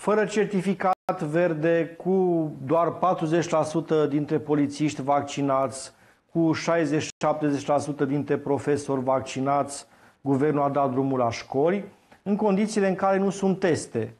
fără certificat verde, cu doar 40% dintre polițiști vaccinați, cu 60-70% dintre profesori vaccinați, guvernul a dat drumul la școli, în condițiile în care nu sunt teste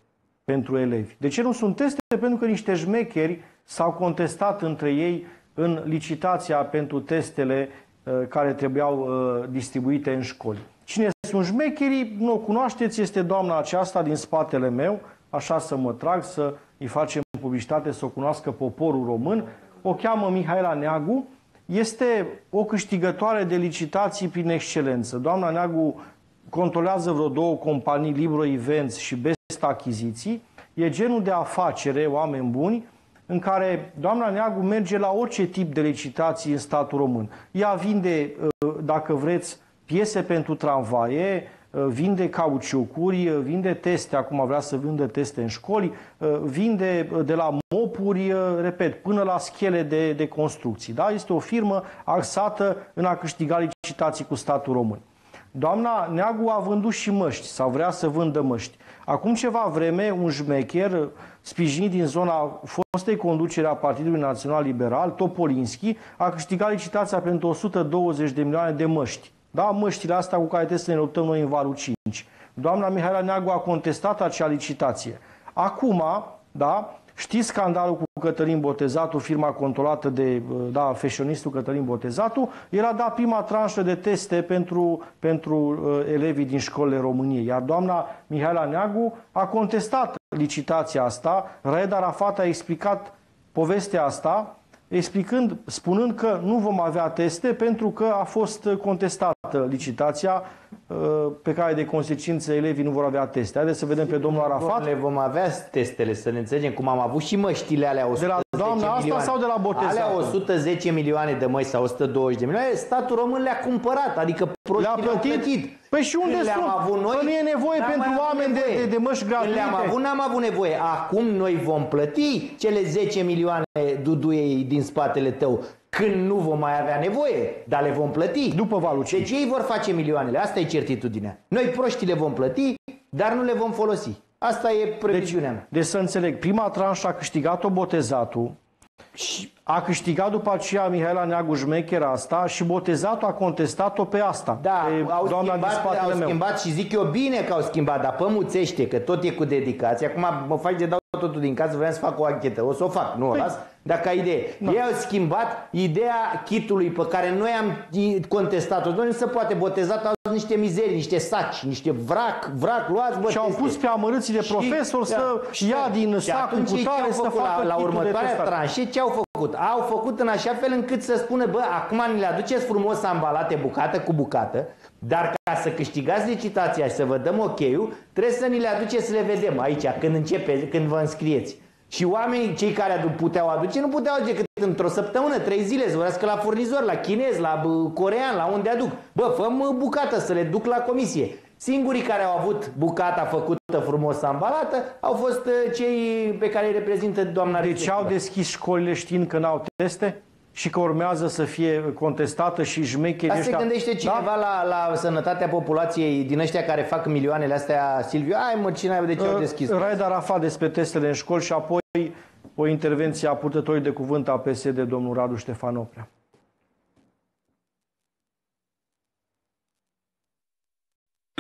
pentru elevi. De ce nu sunt teste? Pentru că niște șmecheri s-au contestat între ei în licitația pentru testele uh, care trebuiau uh, distribuite în școli. Cine sunt șmecherii? Nu o cunoașteți, este doamna aceasta din spatele meu, așa să mă trag, să îi facem publicitate, să o cunoască poporul român. O cheamă Mihaela Neagu, este o câștigătoare de licitații prin excelență. Doamna Neagu controlează vreo două companii, Libro Events și Best Achiziții. E genul de afacere, oameni buni, în care doamna Neagu merge la orice tip de licitații în statul român. Ea vinde, uh, dacă vreți, piese pentru tramvaie, uh, vinde cauciucuri, uh, vinde teste, acum vrea să vândă teste în școli, vinde de la mopuri, repet, până la schele de, de construcții. Da? Este o firmă axată în a câștiga licitații cu statul român. Doamna Neagu a vândut și măști sau vrea să vândă măști. Acum ceva vreme, un șmecher sprijinit din zona fostei conducere a Partidului Național Liberal, Topolinski, a câștigat licitația pentru 120 de milioane de măști. Da, măștile astea cu care trebuie să ne luptăm noi în varul 5. Doamna Mihaela Neagu a contestat acea licitație. Acum, da, Știți scandalul cu Cătălin Botezatu, firma controlată de da, fashionistul Cătălin Botezatu? El a dat prima tranșă de teste pentru, pentru uh, elevii din școlile României. Iar doamna Mihaela Neagu a contestat licitația asta. Raed Arafat a explicat povestea asta explicând, spunând că nu vom avea teste pentru că a fost contestată licitația uh, pe care de consecință elevii nu vor avea teste. Haideți să vedem pe domnul Arafat. Le vom avea testele, să ne înțelegem cum am avut și măștile alea 110 De la doamna asta milioane. sau de la botezat? Alea 110 milioane de măști sau 120 de milioane, statul român le-a cumpărat, adică le-a plătit? plătit. Păi și unde le-am sunt? avut noi, că nu e nevoie pentru oameni de, de, de măști gratuite. Le-am avut, n-am avut nevoie. Acum noi vom plăti cele 10 milioane duduiei din spatele tău când nu vom mai avea nevoie, dar le vom plăti. După valul Deci ei vor face milioanele, asta e certitudinea. Noi proștii le vom plăti, dar nu le vom folosi. Asta e previziunea deci, deci să înțeleg, prima tranșă a câștigat-o botezatul, și a câștigat după aceea Mihaela Neagu Jmecher asta și botezatul a contestat-o pe asta. Da, pe au, doamna schimbat, au meu. schimbat și zic eu bine că au schimbat, dar pămuțește că tot e cu dedicație. Acum mă faci de dau totul din casă, vreau să fac o anchetă. O să o fac, nu o păi, las, dacă ai idee. Da. Ei au schimbat ideea kitului pe care noi am contestat-o. Nu se poate boteza, au niște mizerii, niște saci, niște vrac, vrac, luați bă, Și au pus pe amărâții de profesor și, să da, ia din sacul cu tare să facă la, la următoarea tranșe, ce au făcut? Au făcut în așa fel încât să spună, bă, acum ni le aduceți frumos ambalate bucată cu bucată, dar ca să câștigați licitația și să vă dăm ok-ul, trebuie să ni le aduceți să le vedem aici, când începe, când vă înscrieți. Și oamenii, cei care puteau aduce, nu puteau aduce cât într-o săptămână, trei zile, să vorbească la furnizor, la chinez, la corean, la unde aduc. Bă, fă bucată să le duc la comisie. Singurii care au avut bucata făcută frumos ambalată au fost uh, cei pe care îi reprezintă doamna Deci au deschis școlile știind că n-au teste? Și că urmează să fie contestată și jmecherii Dar se gândește cineva da? la, la sănătatea populației din ăștia care fac milioanele astea, Silviu? Ai mă, cine de ce au uh, deschis? Raed Arafat despre testele în școli și apoi o intervenție a purtătorului de cuvânt a PSD, domnul Radu Ștefan Oprea.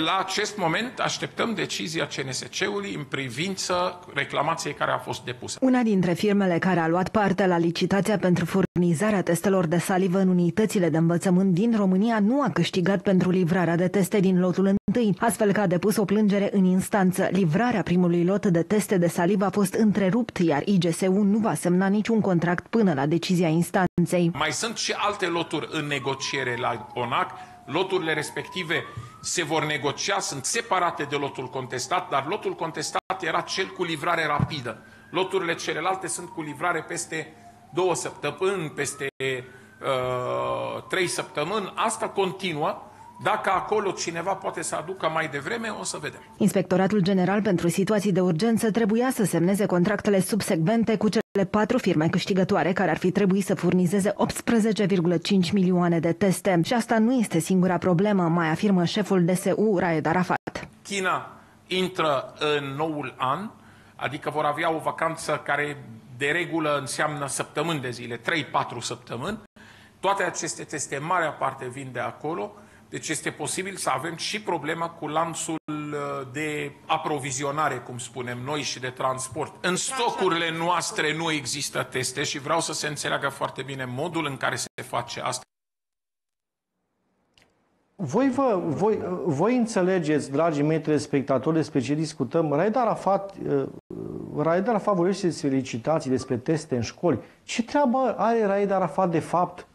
La acest moment așteptăm decizia CNSC-ului în privință reclamației care a fost depusă. Una dintre firmele care a luat parte la licitația pentru furnizarea testelor de salivă în unitățile de învățământ din România nu a câștigat pentru livrarea de teste din lotul întâi, astfel că a depus o plângere în instanță. Livrarea primului lot de teste de salivă a fost întrerupt, iar IGSU nu va semna niciun contract până la decizia instanței. Mai sunt și alte loturi în negociere la ONAC, loturile respective se vor negocia, sunt separate de lotul contestat, dar lotul contestat era cel cu livrare rapidă. Loturile celelalte sunt cu livrare peste două săptămâni, peste uh, trei săptămâni. Asta continuă. Dacă acolo cineva poate să aducă mai devreme, o să vedem. Inspectoratul General pentru Situații de Urgență trebuia să semneze contractele subsecvente cu cele patru firme câștigătoare care ar fi trebuit să furnizeze 18,5 milioane de teste. Și asta nu este singura problemă, mai afirmă șeful DSU Raed Arafat. China intră în noul an Adică vor avea o vacanță care de regulă înseamnă săptămâni de zile, 3-4 săptămâni. Toate aceste teste, marea parte, vin de acolo. Deci este posibil să avem și problema cu lanțul uh, de aprovizionare, cum spunem noi, și de transport. În stocurile noastre nu există teste și vreau să se înțeleagă foarte bine modul în care se face asta. Voi, vă, voi, voi înțelegeți, dragii mei telespectatori, despre ce discutăm. Raed Arafat, uh, Raed Arafat vorbește despre licitații, despre teste în școli. Ce treabă are Raed Arafat, de fapt,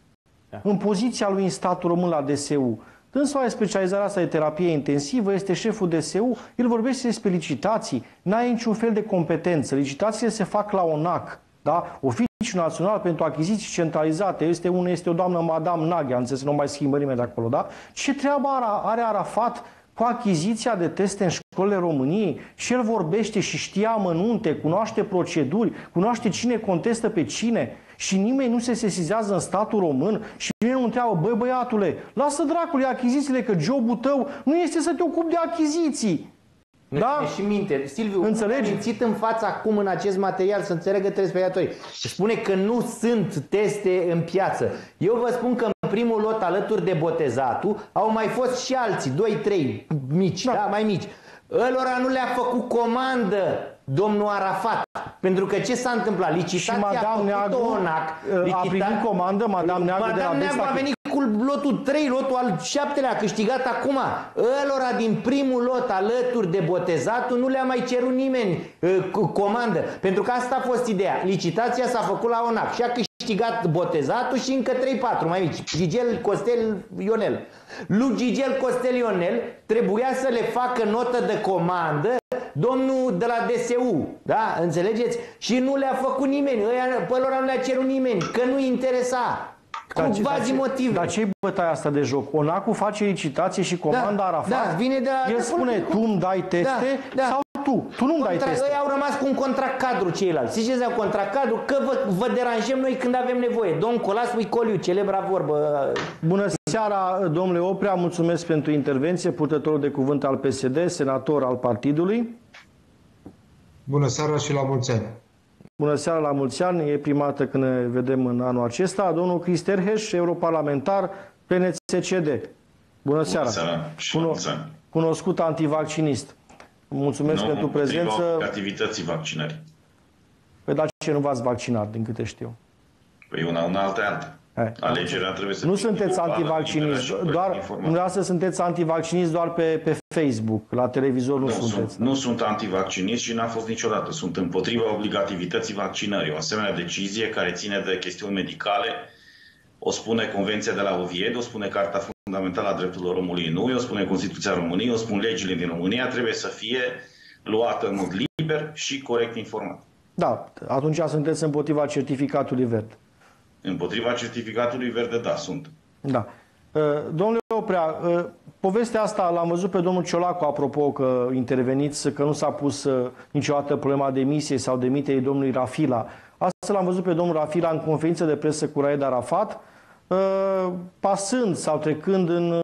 da. în poziția lui în statul român la DSU? Dânsul are specializarea asta de terapie intensivă, este șeful DSU, el vorbește despre licitații, n-are niciun fel de competență. Licitațiile se fac la ONAC, da? Oficiul Național pentru Achiziții Centralizate, este, un, este o doamnă Madame Naghea, înțeles, nu mai schimbă nimeni de acolo, da? Ce treabă are Arafat cu achiziția de teste în școlile României și el vorbește și știa amănunte, cunoaște proceduri, cunoaște cine contestă pe cine și nimeni nu se sesizează în statul român și nimeni nu întreabă, băi băiatule, lasă dracului achizițiile, că jobul tău nu este să te ocupi de achiziții. Da? Și minte. Silviu, Înțelegi? mințit în fața acum în acest material să înțelegă telespectatorii. Spune că nu sunt teste în piață. Eu vă spun că în primul lot alături de botezatul au mai fost și alții, 2-3 mici, da. da, mai mici. Ălora nu le-a făcut comandă domnul Arafat. Pentru că ce s-a întâmplat? Licitația a făcut Neagru, ONAC. Licita... A primit comandă Madame Neagru Madame de la Neagru a venit cu lotul 3, lotul al 7 a câștigat acum. Ălora din primul lot alături de botezatul nu le-a mai cerut nimeni uh, comandă. Pentru că asta a fost ideea. Licitația s-a făcut la ONAC și a câștigat botezatul și încă 3-4 mai mici. Gigel, Costel, Ionel. Lui Gigel Costel Ionel trebuia să le facă notă de comandă domnul de la DSU, da? Înțelegeți? Și nu le-a făcut nimeni, Ăia, pe lor nu le-a cerut nimeni, că nu interesa. Cu da, bazi motive. Dar ce bătaia asta de joc? Onacu face licitație și comanda da, Arafat. Da, vine de la, El spune, tu îmi dai teste da, da. sau tu? Tu nu-mi dai teste. Ei au rămas cu un contract cadru ceilalți. Știți ce înseamnă contract cadru? Că vă, vă deranjăm noi când avem nevoie. Domn Colas Uicoliu, celebra vorbă. Bună seara, domnule Oprea, mulțumesc pentru intervenție, purtătorul de cuvânt al PSD, senator al partidului. Bună seara și la mulți ani! Bună seara, la mulți ani! E prima dată când ne vedem în anul acesta. Domnul Cristerheș, europarlamentar, PNCCD. Bună seara! Bună seara și Cuno- mulți ani! Cunoscut antivaccinist. Mulțumesc nu, pentru prezență. activității vaccinării. Păi dar ce nu v-ați vaccinat, din câte știu? Păi una, una altă Hai. Alegerea trebuie să Nu sunteți antivacciniști, doar, dumneavoastră sunteți antivacciniști doar pe, pe Facebook, la televizor nu, nu sunteți. Sunt, da? Nu sunt antivacciniști și n-a fost niciodată. Sunt împotriva obligativității vaccinării. O asemenea decizie care ține de chestiuni medicale, o spune Convenția de la Oviedo, o spune Carta Fundamentală a Drepturilor Omului în UE, o spune Constituția României, o spun legile din România, trebuie să fie luată în mod liber și corect informat. Da, atunci sunteți împotriva certificatului verde. Împotriva certificatului verde, da, sunt. Da. Uh, domnule Oprea, uh, povestea asta l-am văzut pe domnul Ciolacu, apropo că interveniți, că nu s-a pus uh, niciodată problema demisiei sau demiterii domnului Rafila. Asta l-am văzut pe domnul Rafila în conferință de presă cu Raed Arafat, pasând sau trecând în,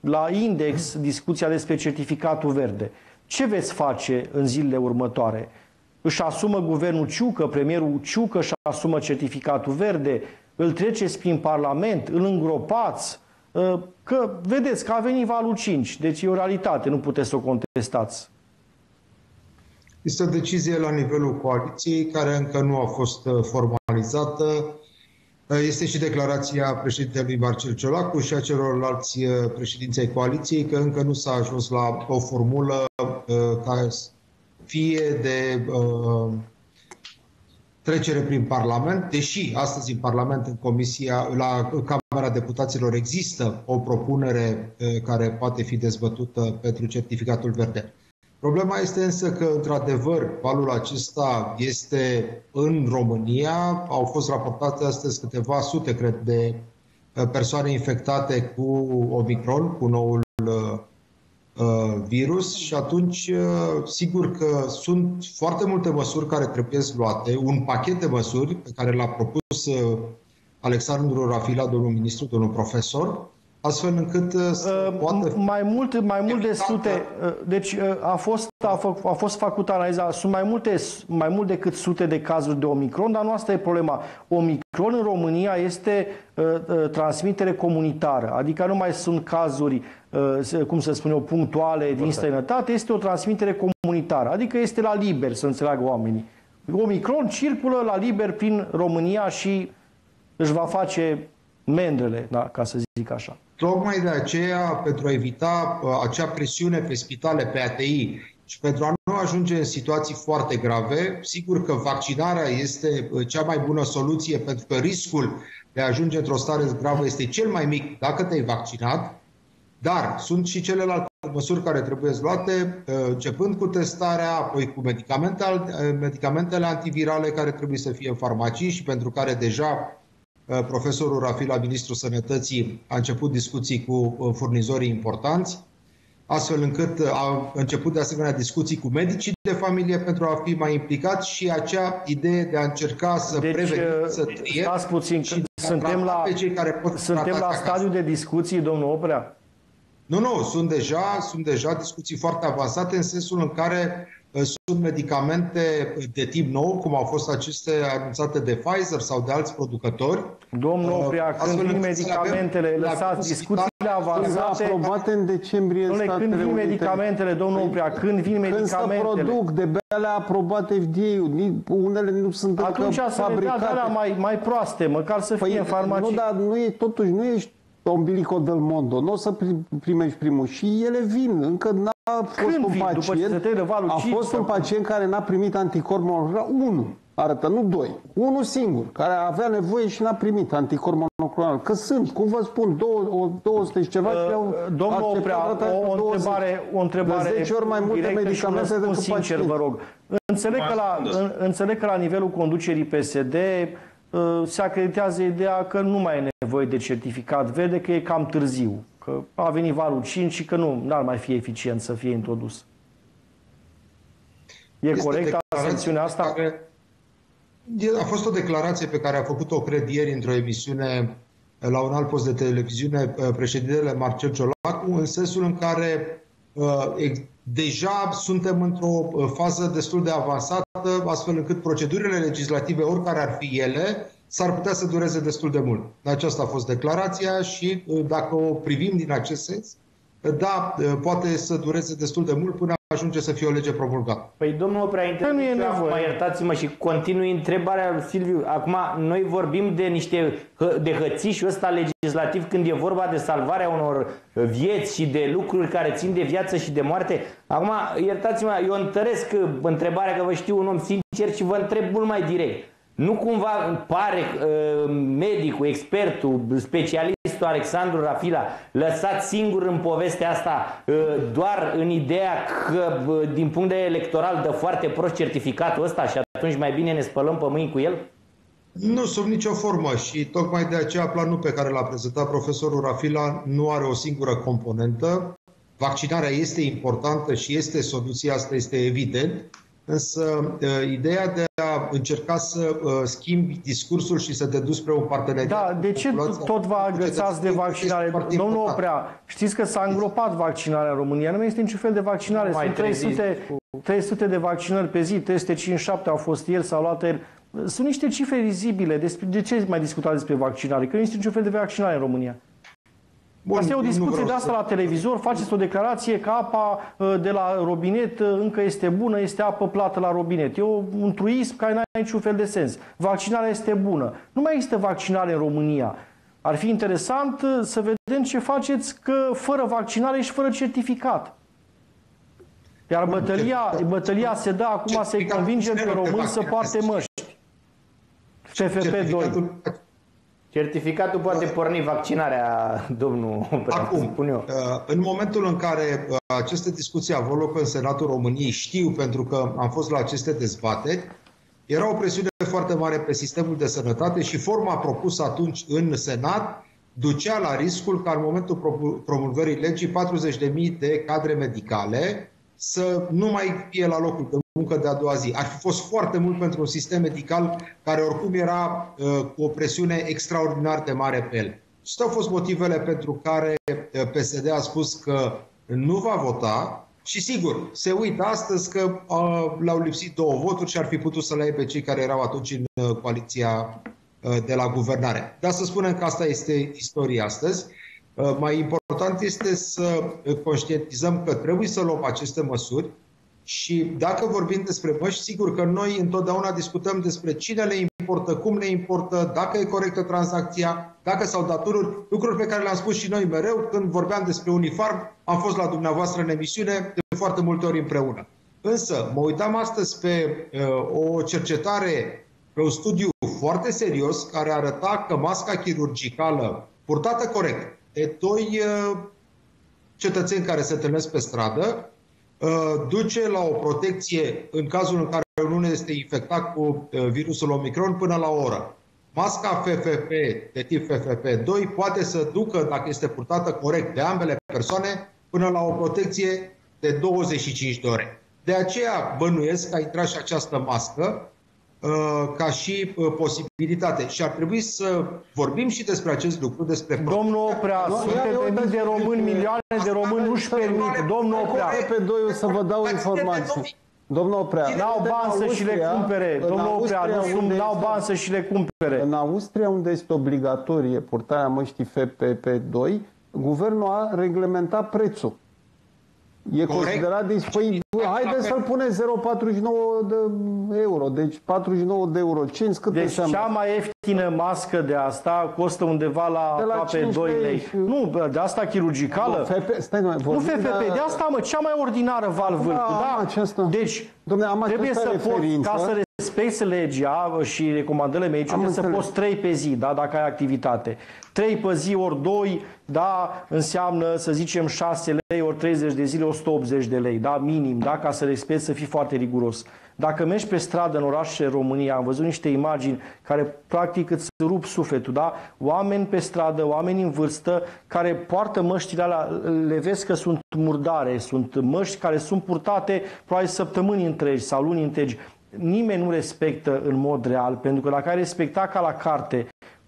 la index discuția despre certificatul verde. Ce veți face în zilele următoare? își asumă guvernul Ciucă, premierul Ciucă își asumă certificatul verde, îl treceți prin Parlament, îl îngropați, ă, că vedeți că a venit valul 5, deci e o realitate, nu puteți să o contestați. Este o decizie la nivelul coaliției care încă nu a fost ă, formalizată. Ă, este și declarația președintelui Marcel Ciolacu și a celorlalți președinței coaliției că încă nu s-a ajuns la o formulă care fie de uh, trecere prin Parlament, deși astăzi în Parlament, în Comisia, la Camera Deputaților există o propunere uh, care poate fi dezbătută pentru certificatul verde. Problema este însă că, într-adevăr, valul acesta este în România. Au fost raportate astăzi câteva sute, cred, de uh, persoane infectate cu Omicron, cu noul uh, Uh, virus și atunci uh, sigur că sunt foarte multe măsuri care trebuie luate, un pachet de măsuri pe care l-a propus uh, Alexandru Rafila, domnul ministru, domnul profesor, astfel încât uh, să uh, poată... Mai mult, mai mult de sute, uh, deci uh, a fost, a, fă, a fost făcută analiza, sunt mai, multe, mai mult decât sute de cazuri de Omicron, dar nu asta e problema. Omicron în România este uh, uh, transmitere comunitară, adică nu mai sunt cazuri, uh, cum să spun eu, punctuale din străinătate, este o transmitere comunitară, adică este la liber, să înțeleagă oamenii. Omicron circulă la liber prin România și își va face mendrele, da, ca să zic așa. Tocmai de aceea, pentru a evita uh, acea presiune pe spitale, pe ATI și pentru a nu ajunge în situații foarte grave, sigur că vaccinarea este uh, cea mai bună soluție pentru că riscul de a ajunge într-o stare gravă este cel mai mic dacă te-ai vaccinat, dar sunt și celelalte măsuri care trebuie luate, uh, începând cu testarea, apoi cu medicamente, medicamentele antivirale care trebuie să fie în farmacii și pentru care deja Uh, profesorul Rafila, ministrul sănătății, a început discuții cu uh, furnizorii importanți, astfel încât uh, a început de asemenea discuții cu medicii de familie pentru a fi mai implicați și acea idee de a încerca să deci, prevenim, să trie stați puțin, și suntem la, pe cei care pot suntem la stadiu de discuții, domnul Oprea? Nu, nu, sunt deja, sunt deja discuții foarte avansate în sensul în care sunt medicamente de tip nou, cum au fost aceste anunțate de Pfizer sau de alți producători. Domnul uh, Oprea, când vin medicamentele, lăsați discuțiile avansate... aprobate în decembrie în Statele când vin medicamentele, domnul Oprea, când vin medicamentele... Când se produc, de bea aprobate FDA, unele nu sunt Atunci încă să fabricate. Atunci mai, mai proaste, măcar să păi, fie în farmacie. Nu, dar nu e, totuși nu ești Ombilico del Mondo, nu o să primești primul. Și ele vin, încă n-a fost Când un vin? pacient, După ce valul a fost sau... un pacient care n-a primit anticorp monoclonal, unul, arătă, nu doi, unul singur, care avea nevoie și n-a primit anticorp monoclonal. Că sunt, cum vă spun, două, o, 200 și ceva uh, și au Domnul Oprea, o, o întrebare, o întrebare de 10 ori mai multe medicamente decât sincer, pacient. vă rog. Înțeleg că, la, înțeleg că la nivelul conducerii PSD Uh, se acreditează ideea că nu mai e nevoie de certificat verde, că e cam târziu, că a venit valul 5 și că nu ar mai fi eficient să fie introdus. E este corect asențiunea asta? Care, a fost o declarație pe care a făcut-o, cred, ieri într-o emisiune la un alt post de televiziune uh, președintele Marcel Ciolacu, în sensul în care uh, deja suntem într-o uh, fază destul de avansată, astfel încât procedurile legislative, oricare ar fi ele, s-ar putea să dureze destul de mult. Aceasta a fost declarația și uh, dacă o privim din acest sens, da, poate să dureze destul de mult până ajunge să fie o lege promulgată. Păi domnul prea nu e nevoie. Mai iertați-mă și continui întrebarea lui Silviu. Acum, noi vorbim de niște de hățișul ăsta legislativ când e vorba de salvarea unor vieți și de lucruri care țin de viață și de moarte. Acum, iertați-mă, eu întăresc întrebarea că vă știu un om sincer și vă întreb mult mai direct. Nu cumva pare uh, medicul, expertul, specialistul Alexandru Rafila lăsat singur în povestea asta uh, doar în ideea că uh, din punct de electoral dă foarte prost certificatul ăsta și atunci mai bine ne spălăm pe mâini cu el? Nu, sub nicio formă și tocmai de aceea planul pe care l-a prezentat profesorul Rafila nu are o singură componentă. Vaccinarea este importantă și este soluția, asta este evident, Însă, ideea de a încerca să schimbi discursul și să te duci spre un parteneriat... Da, de ce tot vă agățați de vaccinare? Domnul Oprea, știți că s-a îngropat vaccinarea în România. Nu mai este niciun fel de vaccinare. Sunt 300, 300 de vaccinări pe zi, 357 au fost ieri, s-au luat ieri. Sunt niște cifre vizibile. Despre, de ce mai discutați despre vaccinare? Că nu este niciun fel de vaccinare în România. Bun, Asta e o discuție de asta să... la televizor, faceți o declarație că apa uh, de la robinet uh, încă este bună, este apă plată la robinet. E un truism care nu are niciun fel de sens. Vaccinarea este bună. Nu mai există vaccinare în România. Ar fi interesant uh, să vedem ce faceți că fără vaccinare și fără certificat. Iar bătălia, bătălia se dă acum să-i convingem pe români să poarte măști. FFP 2. Certificatul poate da. porni vaccinarea, domnul Acum, spun eu. Uh, în momentul în care uh, aceste discuții au avut loc în Senatul României, știu pentru că am fost la aceste dezbateri, era o presiune foarte mare pe sistemul de sănătate și forma propusă atunci în Senat ducea la riscul ca în momentul promulgării legii 40.000 de cadre medicale să nu mai fie la locul de muncă de a doua zi. Ar fi fost foarte mult pentru un sistem medical care oricum era uh, cu o presiune extraordinar de mare pe el. Acestea au fost motivele pentru care PSD a spus că nu va vota și sigur, se uită astăzi că uh, le-au lipsit două voturi și ar fi putut să le aibă cei care erau atunci în uh, coaliția uh, de la guvernare. Dar să spunem că asta este istoria astăzi. Uh, mai important este să conștientizăm că trebuie să luăm aceste măsuri și dacă vorbim despre măști, sigur că noi întotdeauna discutăm despre cine le importă, cum le importă, dacă e corectă tranzacția, dacă s-au datoruri, lucruri pe care le-am spus și noi mereu când vorbeam despre uniform, am fost la dumneavoastră în emisiune de foarte multe ori împreună. Însă, mă uitam astăzi pe uh, o cercetare, pe un studiu foarte serios care arăta că masca chirurgicală purtată corect de doi uh, cetățeni care se întâlnesc pe stradă uh, duce la o protecție în cazul în care unul este infectat cu uh, virusul Omicron până la o oră. Masca FFP de tip FFP2 poate să ducă, dacă este purtată corect de ambele persoane, până la o protecție de 25 de ore. De aceea bănuiesc că a intrat și această mască uh, ca și uh, posibilitate. Și ar trebui să vorbim și despre acest lucru, despre... Domnul Oprea, sute de mii de români, milioane de români nu-și permit. Domnul Oprea... Pe doi o să vă dau informații. Domnul Oprea, n-au bani să și le cumpere. Domnul Oprea, nu n-au bani să și le cumpere. În Austria, unde este obligatorie purtarea măștii FPP2, guvernul a reglementat prețul. E Corect. considerat, deci, păi, haideți să-l pune 0,49 de euro, deci 49 de euro. 5 cât deci înseamnă? cea mai ieftină mască de asta costă undeva la, de la aproape 2 lei. Și... Nu, de asta chirurgicală. FP, stai, nu, nu FFP, de... de asta, mă, cea mai ordinară valvă. Da, da? Aceasta. Deci, Dom'le, am trebuie să poți, ca să respecti legea și recomandările medice, trebuie să poți 3 pe zi, da, dacă ai activitate. 3 pe zi ori 2, da, înseamnă, să zicem, 6 lei ori 30 de zile, 180 de lei, da, minim, da, ca să respecti, să fii foarte riguros. Dacă mergi pe stradă în orașe România, am văzut niște imagini care practic îți rup sufletul, da? Oameni pe stradă, oameni în vârstă care poartă măștile alea, le vezi că sunt murdare, sunt măști care sunt purtate probabil săptămâni întregi sau luni întregi. Nimeni nu respectă în mod real, pentru că dacă ai respecta ca la carte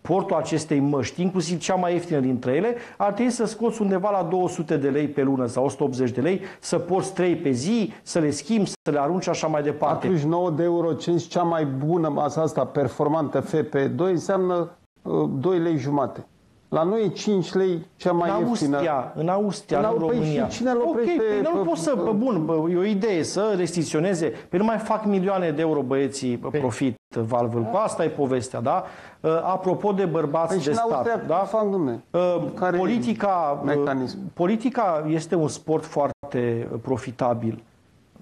portul acestei măști, inclusiv cea mai ieftină dintre ele, ar trebui să scoți undeva la 200 de lei pe lună sau 180 de lei, să porți 3 pe zi, să le schimbi, să le arunci așa mai departe. 49 de euro, 5, cea mai bună masa asta performantă FP2 înseamnă uh, 2 lei jumate. La noi e 5 lei cea mai în ieftină. Austria, în Austria, în, în România. Păi și cine îl oprește? Ok, păi nu pot să, bă, bun, bă, e o idee să restricționeze. Păi nu mai fac milioane de euro băieții pe. profit valvul. Cu asta e povestea, da? Uh, apropo de bărbați păi de stat, Austria, da? Fac, dumne. Uh, Care politica, uh, politica este un sport foarte profitabil.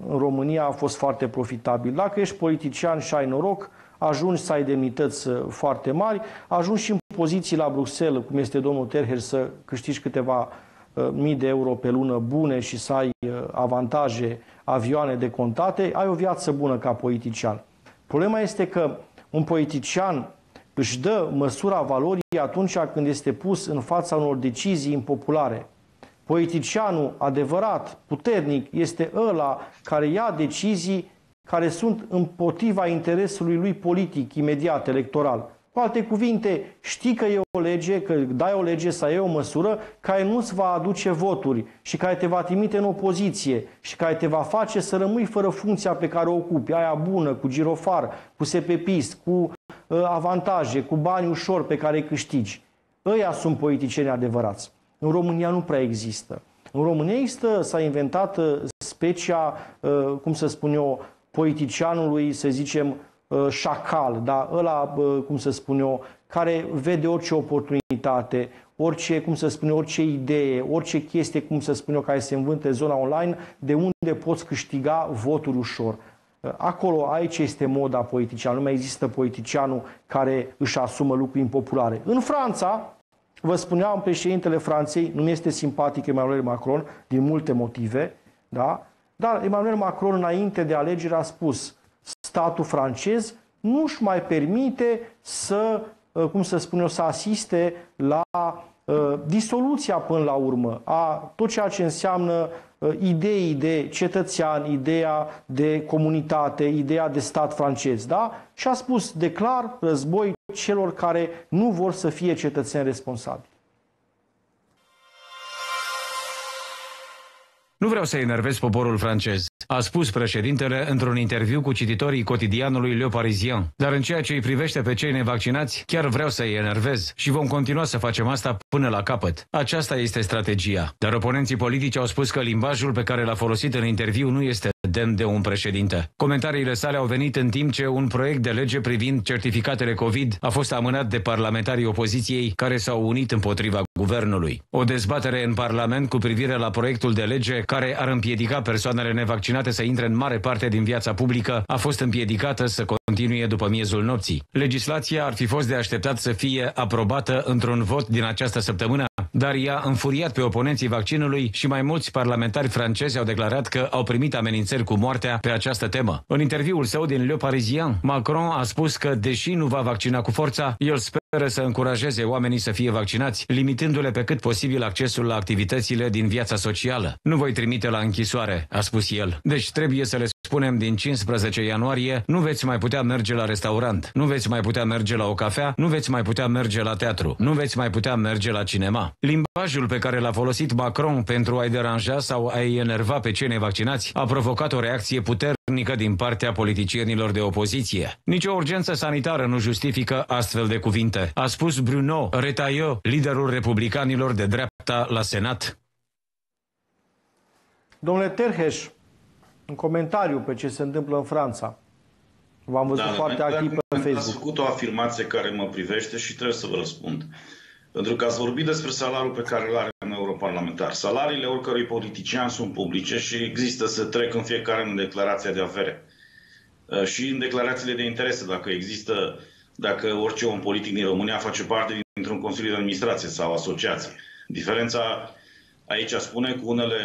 În România a fost foarte profitabil. Dacă ești politician și ai noroc, ajungi să ai demnități uh, foarte mari, ajungi și în poziții la Bruxelles, cum este domnul Terher, să câștigi câteva uh, mii de euro pe lună bune și să ai uh, avantaje, avioane de contate, ai o viață bună ca politician. Problema este că un politician își dă măsura valorii atunci când este pus în fața unor decizii impopulare. Politicianul adevărat, puternic, este ăla care ia decizii care sunt împotriva interesului lui politic, imediat, electoral. Cu alte cuvinte, știi că e o lege, că dai o lege sau e o măsură care nu îți va aduce voturi și care te va trimite în opoziție și care te va face să rămâi fără funcția pe care o ocupi, aia bună, cu girofar, cu sepepist, cu uh, avantaje, cu bani ușor pe care îi câștigi. Ăia sunt politicieni adevărați. În România nu prea există. În România există, s-a inventat uh, specia, uh, cum să spun eu, politicianului, să zicem, uh, șacal, da? ăla, uh, cum să spun eu, care vede orice oportunitate, orice, cum să spun eu, orice idee, orice chestie, cum să spun eu, care se învântă zona online, de unde poți câștiga voturi ușor. Uh, acolo, aici este moda politician. Nu mai există politicianul care își asumă lucruri impopulare. În Franța, vă spuneam, președintele Franței nu mi este simpatic Emmanuel Macron, din multe motive, da? Dar Emmanuel Macron, înainte de alegere, a spus statul francez nu își mai permite să, uh, cum să spun eu, să asiste la uh, disoluția până la urmă a tot ceea ce înseamnă uh, idei de cetățean, ideea de comunitate, ideea de stat francez, da? Și a spus declar război celor care nu vor să fie cetățeni responsabili. Nu vreau să enervez poporul francez a spus președintele într-un interviu cu cititorii cotidianului Le Parisien. Dar în ceea ce îi privește pe cei nevaccinați, chiar vreau să-i enervez și vom continua să facem asta până la capăt. Aceasta este strategia. Dar oponenții politici au spus că limbajul pe care l-a folosit în interviu nu este demn de un președinte. Comentariile sale au venit în timp ce un proiect de lege privind certificatele COVID a fost amânat de parlamentarii opoziției care s-au unit împotriva guvernului. O dezbatere în Parlament cu privire la proiectul de lege care ar împiedica persoanele nevaccinate să intre în mare parte din viața publică a fost împiedicată să continue după miezul nopții. Legislația ar fi fost de așteptat să fie aprobată într-un vot din această săptămână, dar i-a înfuriat pe oponenții vaccinului și mai mulți parlamentari francezi au declarat că au primit amenințări cu moartea pe această temă. În interviul său din Le Parisien, Macron a spus că, deși nu va vaccina cu forța, el speră să încurajeze oamenii să fie vaccinați, limitându-le pe cât posibil accesul la activitățile din viața socială. Nu voi trimite la închisoare, a spus el. Deci trebuie să le spunem din 15 ianuarie, nu veți mai putea merge la restaurant, nu veți mai putea merge la o cafea, nu veți mai putea merge la teatru, nu veți mai putea merge la cinema. Limbajul pe care l-a folosit Macron pentru a-i deranja sau a-i enerva pe cei nevaccinați a provocat o reacție puternică din partea politicienilor de opoziție. Nici o urgență sanitară nu justifică astfel de cuvinte, a spus Bruno Retailleau, liderul republicanilor de dreapta la Senat. Domnule Terheș, un comentariu pe ce se întâmplă în Franța. V-am văzut da, foarte activ pe Facebook. Ați făcut o afirmație care mă privește și trebuie să vă răspund. Pentru că ați vorbit despre salariul pe care îl are un europarlamentar. Salariile oricărui politician sunt publice și există să trec în fiecare în declarația de avere. Uh, și în declarațiile de interese, dacă există, dacă orice om politic din România face parte dintr-un consiliu de administrație sau asociație. Diferența aici spune cu unele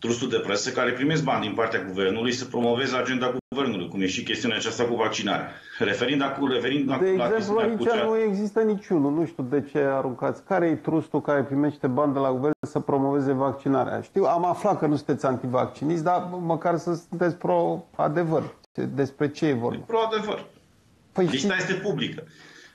trusturi de presă care primesc bani din partea guvernului să promoveze agenda guvernului, cum e și chestiunea aceasta cu vaccinarea. Referind acum, referind de la exemplu, aici cea... nu există niciunul. Nu știu de ce aruncați. Care e trustul care primește bani de la guvern să promoveze vaccinarea? Știu, am aflat că nu sunteți antivacciniți, dar măcar să sunteți pro-adevăr. Despre ce e vorba? Pro-adevăr. Păi Lista și... este publică.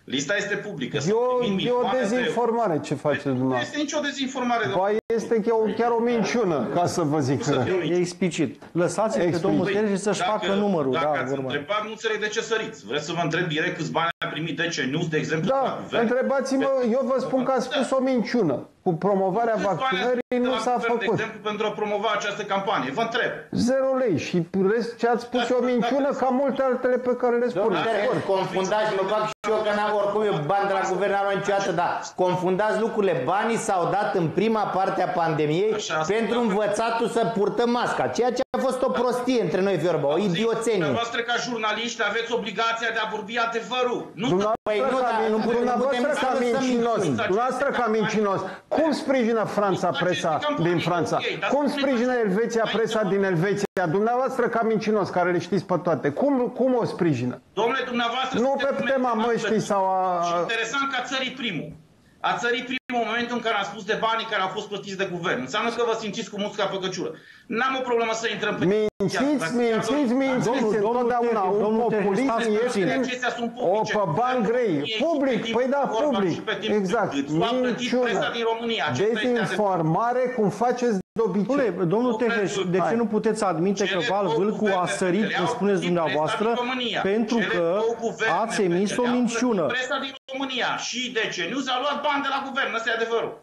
Lista este publică. E o, e o dezinformare de... ce faceți dumneavoastră. Nu este nicio dezinformare. Ba, este chiar, chiar o minciună, ca să vă zic. E explicit. Lăsați pe domnul Terzi să-și facă numărul. Dacă da, ați întrebat, nu înțeleg de ce săriți. Vreți să vă întreb direct câți bani a primit de nu, de exemplu, Da, întrebați-mă, eu vă spun că a spus o minciună. Cu promovarea vaccinării nu s-a făcut. De exemplu, pentru a promova această campanie. Vă întreb. Zero lei. Și rest ce ați spus e o minciună ca multe altele pe care le spuneți. Confundați, mă fac și eu că n-am oricum eu bani de la guvern n-am niciodată, dar confundați lucrurile. Banii s-au dat în prima parte a pandemiei Așa, pentru învățatul să purtăm masca. Ceea ce a fost o prostie între noi, vorba, o idioțenie. Dumneavoastră ca jurnaliști aveți obligația de a vorbi adevărul. Nu păi nu, dar nu putem să mincinos. Dumneavoastră ca mincinos. Cum sprijină Franța presa din Franța? Cum sprijină Elveția presa din Elveția? Dumneavoastră ca mincinos, care le știți pe toate. Cum, cum o sprijină? Domnule, dumneavoastră... Nu pe tema măștii sau a... Și interesant că a țărit primul. A țărit primul moment în care am spus de banii care au fost plătiți de guvern. Înseamnă că vă simțiți cu musca pe căciură. N-am o problemă să intrăm pe... Mințiți, mințiți, mințiți, întotdeauna un populism este o pe bani grei. Public, păi da, public. Exact, minciună. Dezinformare, cum faceți de obicei. domnul Teheș, de ce nu puteți admite că Val Vâlcu a sărit, cum spuneți dumneavoastră, pentru că ați emis o minciună? Presa din România și de ce nu s-a luat bani de la guvern, ăsta e adevărul.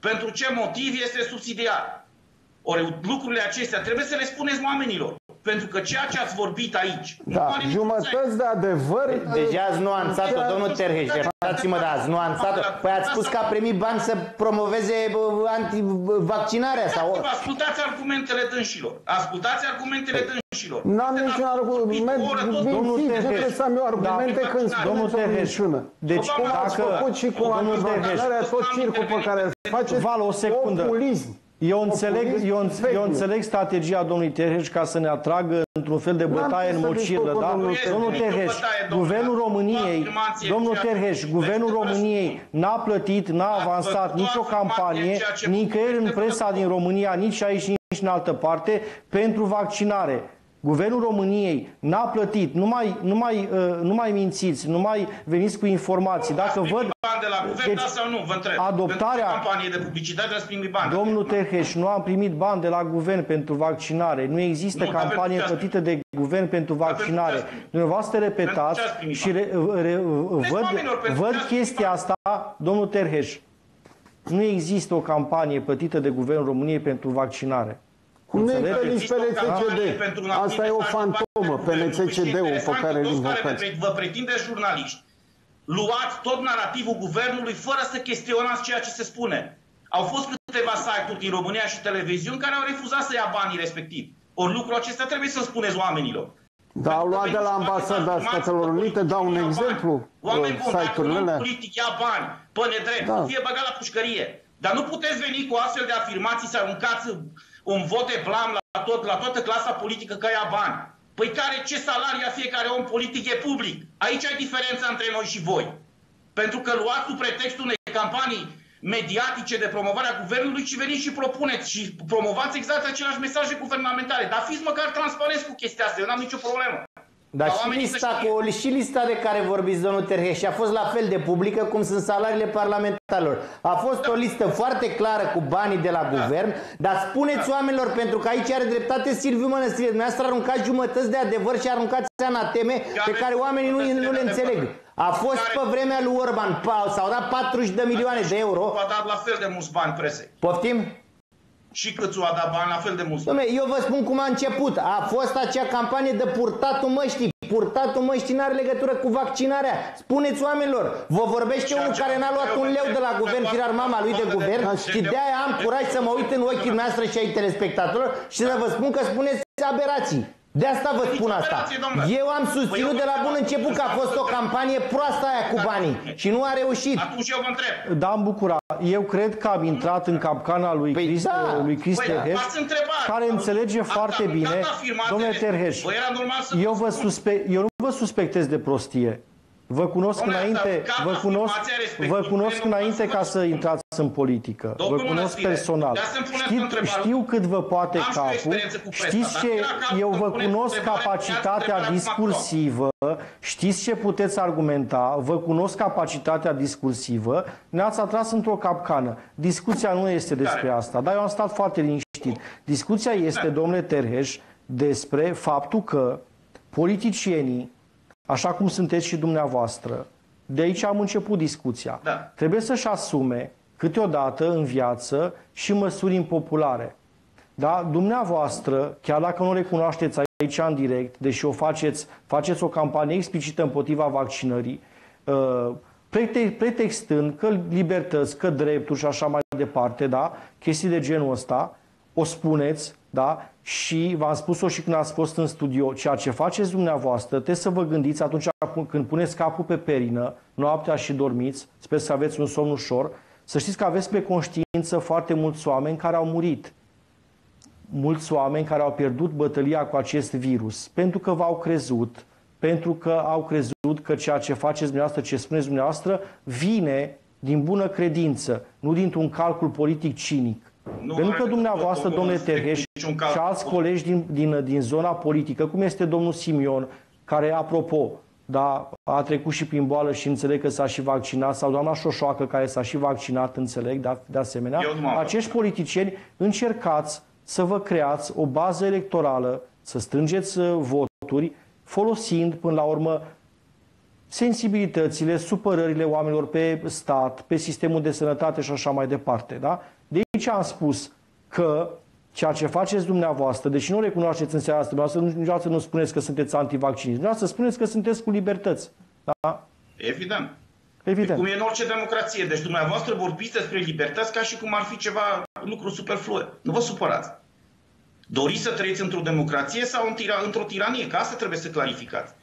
Pentru ce motiv este subsidiar? Ori lucrurile acestea trebuie să le spuneți oamenilor. Pentru că ceea ce ați vorbit aici... Da, jumătăți de adevăr... Deja ați nuanțat-o, domnul Terheș, iertați-mă, da, ați nuanțat-o. Păi ați spus că a primit bani să promoveze antivaccinarea sau... Ascultați argumentele dânșilor. Ascultați argumentele dânșilor. N-am niciun argument. Domnul Terheș, să am eu argumente da, când spuneți o minciună. Deci cum ați făcut și cu antivaccinarea, tot circul pe care îl faceți, Val, o secundă. populism. Eu înțeleg, eu, eu înțeleg strategia domnului Terheș ca să ne atragă într-un fel de bătaie în mocirlă, da? Domnul Terheș, guvernul României, domnul Terheș, guvernul României n-a plătit, n-a avansat nicio campanie, nicăieri în presa din România, nici aici, nici în altă parte, pentru vaccinare. Guvernul României n-a plătit, nu mai, nu mai, uh, nu mai mințiți, nu mai veniți cu informații. Dacă ați văd... bani de la guvern, deci, da sau nu? Vă întreb. Adoptarea... Pentru campanie de publicitate ați primit bani. Domnul Terheș, nu am primit bani de la guvern pentru vaccinare. Nu există nu, campanie plătită de guvern pentru vaccinare. Dumneavoastră repetați și re, re, văd, văd chestia asta, domnul Terheș. Nu există o campanie plătită de Guvernul României pentru vaccinare. Cum nu e pe nici PNCCD. Asta e o fantomă, PNCCD-ul pe care îl invocați. Vă pretindeți jurnaliști. Luați tot narativul guvernului fără să chestionați ceea ce se spune. Au fost câteva site-uri din România și televiziuni care au refuzat să ia banii respectiv. Ori lucrul acesta trebuie să spuneți oamenilor. Da, au luat de la ambasada Statelor Unite, dau un exemplu, Oameni buni, dacă un politic ia bani pe nedrept, da. fie băgat la pușcărie. Dar nu puteți veni cu astfel de afirmații să aruncați un vot de blam la, tot, la toată clasa politică că ia bani. Păi care, ce salarii a fiecare om politic e public? Aici e diferența între noi și voi. Pentru că luați sub pretextul unei campanii mediatice de promovare a guvernului și veniți și propuneți și promovați exact aceleași mesaje guvernamentale. Dar fiți măcar transparenți cu chestia asta, eu n-am nicio problemă. Dar și lista, cu, și lista de care vorbiți, domnul Terheș, a fost la fel de publică cum sunt salariile parlamentarilor. A fost da. o listă foarte clară cu banii de la da. guvern, dar spuneți da. oamenilor, pentru că aici are dreptate Silviu Mănăstire, dumneavoastră aruncați jumătăți de adevăr și aruncați anateme care, pe care oamenii nu, nu le înțeleg. A fost care... pe vremea lui Orban, s-au dat 40 de milioane de euro. A dat la fel de mulți bani presei. Poftim? Și câți a dat bani la fel de mulți. Dom'le, eu vă spun cum a început. A fost acea campanie de purtatul măștii. Purtatul măștii nu are legătură cu vaccinarea. Spuneți oamenilor, vă vorbește unul care n-a luat un leu de la guvern, firar mama lui de guvern și de-aia am curaj să mă uit în ochii noastre și ai telespectatorilor și să vă spun că spuneți aberații. De asta vă spun asta. Eu am susținut păi de la bun început că a fost o campanie proastă aia cu banii și nu a reușit. Atunci eu vă întreb. Da, am bucurat. Eu cred că am intrat în capcana lui păi Crist, da. lui Crist păi, Terheș, care înțelege foarte bine. Domnule Terheș, eu, vă suspe- eu nu vă suspectez de prostie. Vă cunosc Domnule, înainte, vă cunosc, vă cunosc înainte ca să intrați în politică. Vă cunosc personal. Știu, știu cât vă poate capul. Știți ce? Eu vă cunosc capacitatea discursivă. Știți ce puteți argumenta. Vă cunosc capacitatea discursivă. Ne-ați atras într-o capcană. Discuția nu este despre asta. Dar eu am stat foarte liniștit. Discuția este, domnule Terheș, despre faptul că politicienii așa cum sunteți și dumneavoastră. De aici am început discuția. Da. Trebuie să-și asume câteodată în viață și măsuri impopulare. Da? Dumneavoastră, chiar dacă nu recunoașteți aici în direct, deși o faceți, faceți o campanie explicită împotriva vaccinării, uh, pretextând că libertăți, că drepturi și așa mai departe, da? chestii de genul ăsta, o spuneți, da? Și v-am spus-o și când ați fost în studio, ceea ce faceți dumneavoastră, trebuie să vă gândiți atunci când puneți capul pe perină, noaptea și dormiți, sper să aveți un somn ușor, să știți că aveți pe conștiință foarte mulți oameni care au murit. Mulți oameni care au pierdut bătălia cu acest virus, pentru că v-au crezut, pentru că au crezut că ceea ce faceți dumneavoastră, ce spuneți dumneavoastră, vine din bună credință, nu dintr-un calcul politic cinic. Nu Pentru că dumneavoastră, domnule Terheș și alți colegi din, din, din zona politică, cum este domnul Simion, care, apropo, da, a trecut și prin boală și înțeleg că s-a și vaccinat, sau doamna Șoșoacă, care s-a și vaccinat, înțeleg, da, de asemenea, acești politicieni încercați să vă creați o bază electorală, să strângeți uh, voturi, folosind, până la urmă, sensibilitățile, supărările oamenilor pe stat, pe sistemul de sănătate și așa mai departe. Da? De aici am spus că ceea ce faceți dumneavoastră, deși nu recunoașteți în seara asta, dumneavoastră niciodată nu spuneți că sunteți antivacciniști, dumneavoastră spuneți că sunteți cu libertăți. Da? Evident. Evident. Cum e în orice democrație. Deci dumneavoastră vorbiți despre libertăți ca și cum ar fi ceva lucru superflue. Nu vă supărați. Doriți să trăiți într-o democrație sau într-o tiranie? Că asta trebuie să clarificați.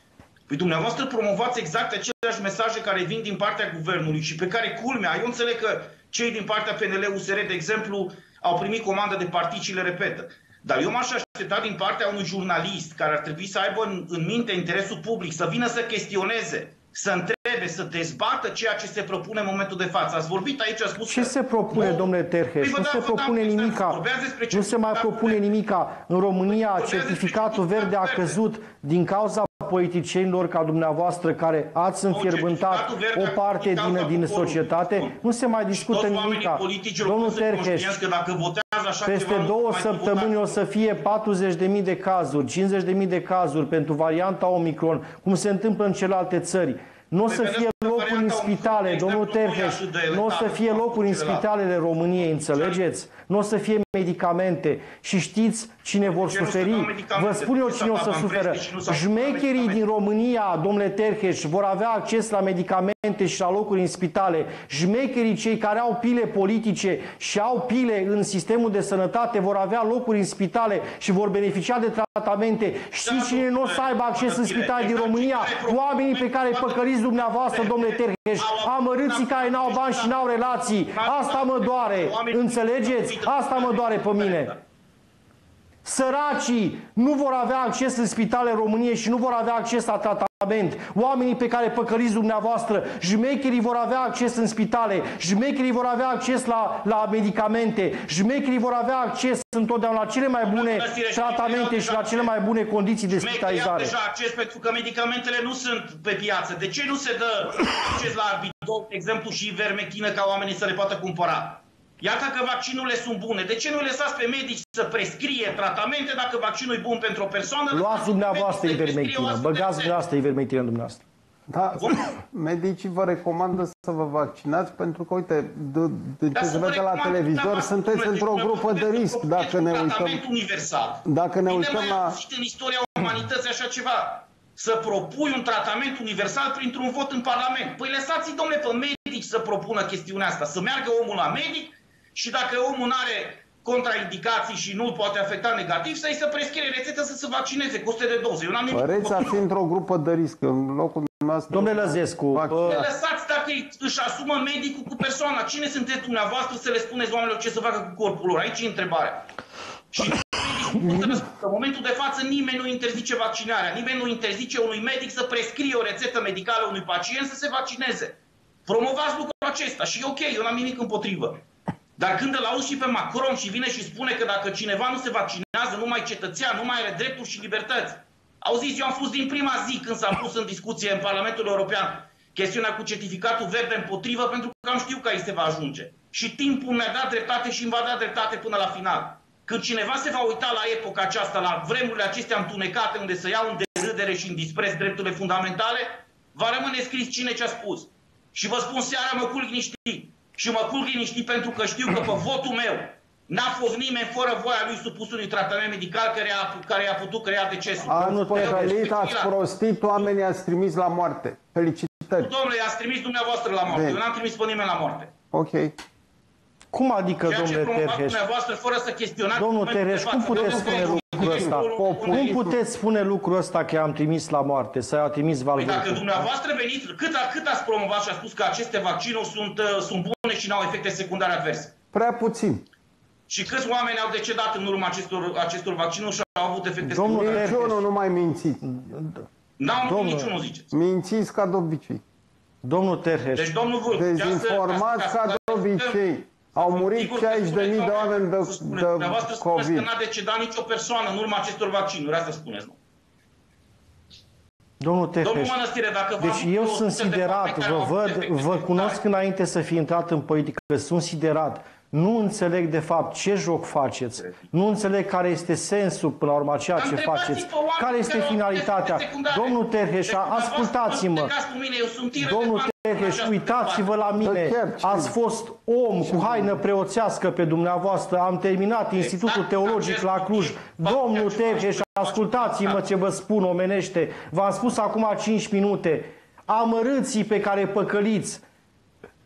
Păi dumneavoastră promovați exact aceleași mesaje care vin din partea guvernului și pe care culmea, eu înțeleg că cei din partea PNL-USR, de exemplu, au primit comandă de partid și le repetă. Dar eu m-aș aștepta din partea unui jurnalist care ar trebui să aibă în, în minte interesul public, să vină să chestioneze, să întrebe Ministere să dezbată ceea ce se propune în momentul de față. Ați vorbit aici, a spus Ce că... se propune, nu. domnule Terheș? Păi vă Nu da- se vă dau propune exemple. nimica. Vorbeați despre Nu se mai certificatul propune verde. nimica. În România, Vorbeați despre certificatul verde a certificatul verde. căzut din cauza politicienilor ca dumneavoastră care ați înfierbântat certificatul verde o a parte căzut din din, cauza din poporului. societate. Nu se mai discută Toți oamenii nimica. politici Domnul sunt Terheș, conștienți că dacă votează așa peste ceva, nu două mai săptămâni o să fie 40.000 de cazuri, 50.000 de cazuri pentru varianta Omicron, cum se întâmplă în celelalte țări. Nu o Păi să vedeți fie că locuri în varianta spitale, Omicron, domnul exemplu, nu e Terheș, atât de nu o să letală fie ca locuri în celălalt. spitalele României, înțelegeți? Nu o să fie medicamente și știți cine vor ce nu se suferi. dau medicamente? Vă spun eu De ce cine o s-a să dat suferă. bani și nu s-au dat Șmecherii medicamente? din România, domnule Terheș, vor avea acces la medicamente și la locuri în spitale. Șmecherii cei care au pile politice și au pile în sistemul de sănătate vor avea locuri în spitale și vor beneficia de tratamente. Știți cine nu o să aibă acces în spitale din România? Oamenii pe care îi păcăriți dumneavoastră, domnule Terheș, amărâții care n-au bani și n-au relații. Asta mă doare. Înțelegeți? Asta mă doare pe mine. Săracii nu vor avea acces în spitale României și nu vor avea acces la tratament. Oamenii pe care păcăriți dumneavoastră, jmecherii vor avea acces în spitale, jmecherii vor avea acces la, la medicamente, jmecherii vor avea acces întotdeauna la cele mai bune tratamente și la cele mai bune condiții de Șmecherii au spitalizare. deja acces pentru că medicamentele nu sunt pe piață. De ce nu se dă acces la arbitol, de exemplu, și ivermechină ca oamenii să le poată cumpăra? Iată că vaccinurile sunt bune. De ce nu lăsați pe medici să prescrie tratamente dacă vaccinul e bun pentru o persoană? Luați dumneavoastră Medici să-i prescrie o ivermectină, astfel de băgați rețetă. dumneavoastră ivermectină în dumneavoastră. Da, medicii vă recomandă să vă vaccinați pentru că, uite, de, de ce Dar se să vă vede la recomand televizor, dumneavoastră, sunteți domnule, într-o deci grupă de dumneavoastră risc. propuneți Dacă un ne uităm tratament la... universal. Dacă ne Bine uităm mai la... auzit în istoria umanității așa ceva. Să propui un tratament universal printr-un vot în Parlament. Păi lăsați-i, domnule, pe medici să propună chestiunea asta. Să meargă omul la medic și dacă omul nu are contraindicații și nu îl poate afecta negativ, să-i se prescrie rețetă să se vaccineze cu 100 de doze. Eu n-am nimic Păreți a împotrivă. fi într-o grupă de risc în locul dumneavoastră. Domnule Lăzescu, Vaccin. uh, Lăsați dacă îi- își asumă medicul cu persoana. Cine sunteți dumneavoastră să le spuneți oamenilor ce să facă cu corpul lor? Aici e întrebarea. Și medicul pot să răspundă. în momentul de față nimeni nu interzice vaccinarea. Nimeni nu interzice unui medic să prescrie o rețetă medicală unui pacient să se vaccineze. Promovați lucrul acesta și e ok, eu n-am nimic împotrivă. Dar când îl auzi și pe Macron și vine și spune că dacă cineva nu se vaccinează, nu mai cetățean, nu mai are drepturi și libertăți. Auziți, eu am spus din prima zi când s-a pus în discuție în Parlamentul European chestiunea cu certificatul verde împotrivă, pentru că am știut că aici se va ajunge. Și timpul mi-a dat dreptate și îmi va da dreptate până la final. Când cineva se va uita la epoca aceasta, la vremurile acestea întunecate, unde se iau în derâdere și în dispreț drepturile fundamentale, va rămâne scris cine ce a spus. Și vă spun seara, mă culc liniștit. Și mă culc liniștit pentru că știu că pe votul meu n-a fost nimeni fără voia lui supus unui tratament medical care a, care a putut crea decesul. Ați Domnul păcălit, Terheș. ați prostit, oamenii ați trimis la moarte. Felicitări. Domnule, i-ați trimis dumneavoastră la moarte. Bine. Eu n-am trimis pe nimeni la moarte. Ok. cum adică, Ceea ce domnule promovați Terheș? dumneavoatre fără să chestionați... Domnul momentul Terheș, de cum față. puteți Domnul spune Terheș, lucrul ăsta? un- Cum un- puteți spune lucrul ăsta că am trimis la moarte, să a trimis Păi dacă Valverde? dumneavoastră veniți, cât, a- cât ați promovat și a spus că aceste vaccinuri sunt, uh, sunt bune și n-au efecte secundare adverse? Prea puțin. Și câți oameni au decedat în urma acestor, acestor vaccinuri și au avut efecte Domnul secundare? Terheș. Niciunul nu mai mințiți. N-au Domnul- Domnul... niciunul, ziceți. Mințiți ca de obicei. Domnul Terheș, Deci, domnul Vâlc, Dezinformați ca de obicei. Au murit 60.000 de oameni de, de Dumneavoastră spuneți că COVID. n-a decedat nicio persoană în urma acestor vaccinuri. Asta spuneți, nu? domnul Domnul Terheș, Mănăstire, dacă v-am deci eu spus sunt sute de siderat, oameni care vă au avut văd, efecte vă secundare. cunosc înainte să fi intrat în politică, sunt siderat. Nu înțeleg de fapt ce joc faceți. Nu înțeleg care este sensul până la urmă a ceea Dar ce întrebați-i faceți. pe oameni Care este care au avut finalitatea? efecte secundare. Domnul Terheș, Deci, dumneavoastră ascultați-mă. nu plecați cu mine, eu sunt Domnul irelevant în Terheș, această uitați-vă la mine. chiar, ce- Ați fost om cu haină preoțească pe dumneavoastră. Am terminat Institutul Exact Teologic acest la Cluj. motiv. Domnul Faceți Terheș, ce faceți. ascultați-mă ce vă spun omenește. V-am spus acum 5 minute. Amărâții pe care îi păcăliți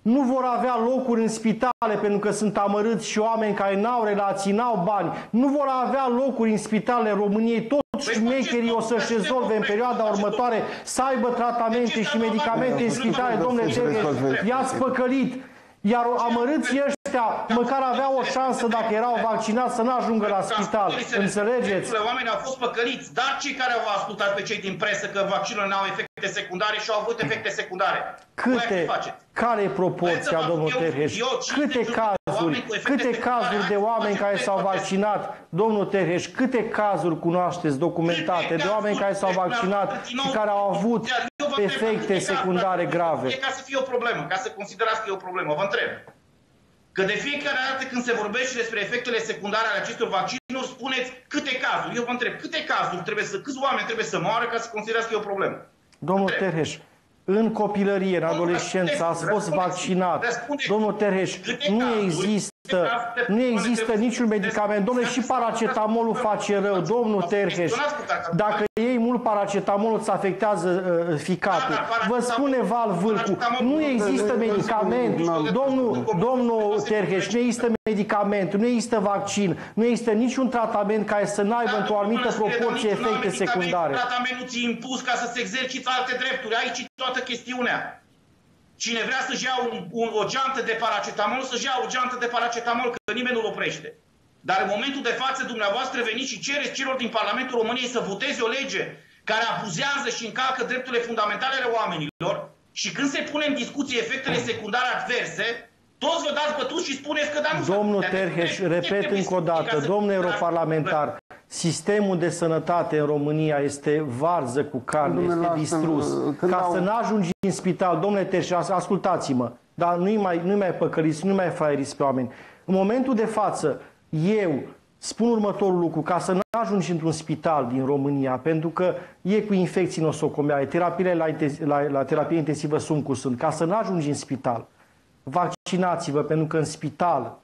nu vor avea locuri în spitale pentru că sunt amărâți și oameni care n-au relații, n-au bani. Nu vor avea locuri în spitalele României. Toți Păi șmecherii o să-și rezolve în perioada următoare să aibă tratamente și medicamente în spitale. Domnule să-și Terheș, rezolve. i-ați păcălit. Iar amărâții ăștia ăștia măcar aveau o șansă dacă erau vaccinați să nu ajungă la spital. Înțelegeți? Oamenii au fost păcăliți, dar cei care au ascultat pe cei din presă că vaccinurile n-au efecte secundare și au avut efecte secundare. Câte, care e proporția, domnul Terheș? Câte cazuri, câte cazuri de oameni care s-au vaccinat, domnul Terheș, câte cazuri cunoașteți documentate de oameni care s-au vaccinat și care au avut efecte secundare grave? Ca să fie o problemă, ca să considerați că e o problemă, vă întreb. Că de fiecare dată când se vorbește despre efectele secundare ale acestor vaccinuri, spuneți câte cazuri. Eu vă întreb, câte cazuri trebuie să, câți oameni trebuie să moară ca să considerați că e o problemă? Domnul Terheș, în copilărie, în adolescență, ați fost vaccinat. Domnul Terheș, nu există nu există niciun medicament. Domnule, și paracetamolul face rău. Domnul Terheș, dacă iei mult paracetamol, îți afectează uh, ficatul. Vă spune Val Vâlcu, nu există medicament. Domnul, domnul Terheș, nu există medicament, nu există vaccin, nu există niciun tratament care să n-aibă într-o anumită proporție efecte secundare. Tratamentul ți impus ca să se exerciți alte drepturi. Aici toată chestiunea. Cine vrea să-și ia un, un, o geantă de paracetamol, să-și ia o geantă de paracetamol, că nimeni nu-l oprește. Dar în momentul de față, dumneavoastră veniți și cereți celor din Parlamentul României să voteze o lege care abuzează și încalcă drepturile fundamentale ale oamenilor și când se pune în discuție efectele secundare adverse, toți vă dați bătuți și spuneți că da, nu Domnul Terheș, repet încă o dată, domnul europarlamentar, sistemul de sănătate în România este varză cu carne, este distrus. Ca au... să nu ajungi în spital, domnule Terheș, ascultați-mă, dar nu-i mai, nu mai păcăliți, nu mai fraieriți pe oameni. În momentul de față, eu spun următorul lucru, ca să nu ajungi într-un spital din România, pentru că e cu infecții nosocomiale, terapiile la, la, la terapie intensivă sunt cu sunt, ca să nu ajungi în spital, vaccinați-vă, pentru că în spital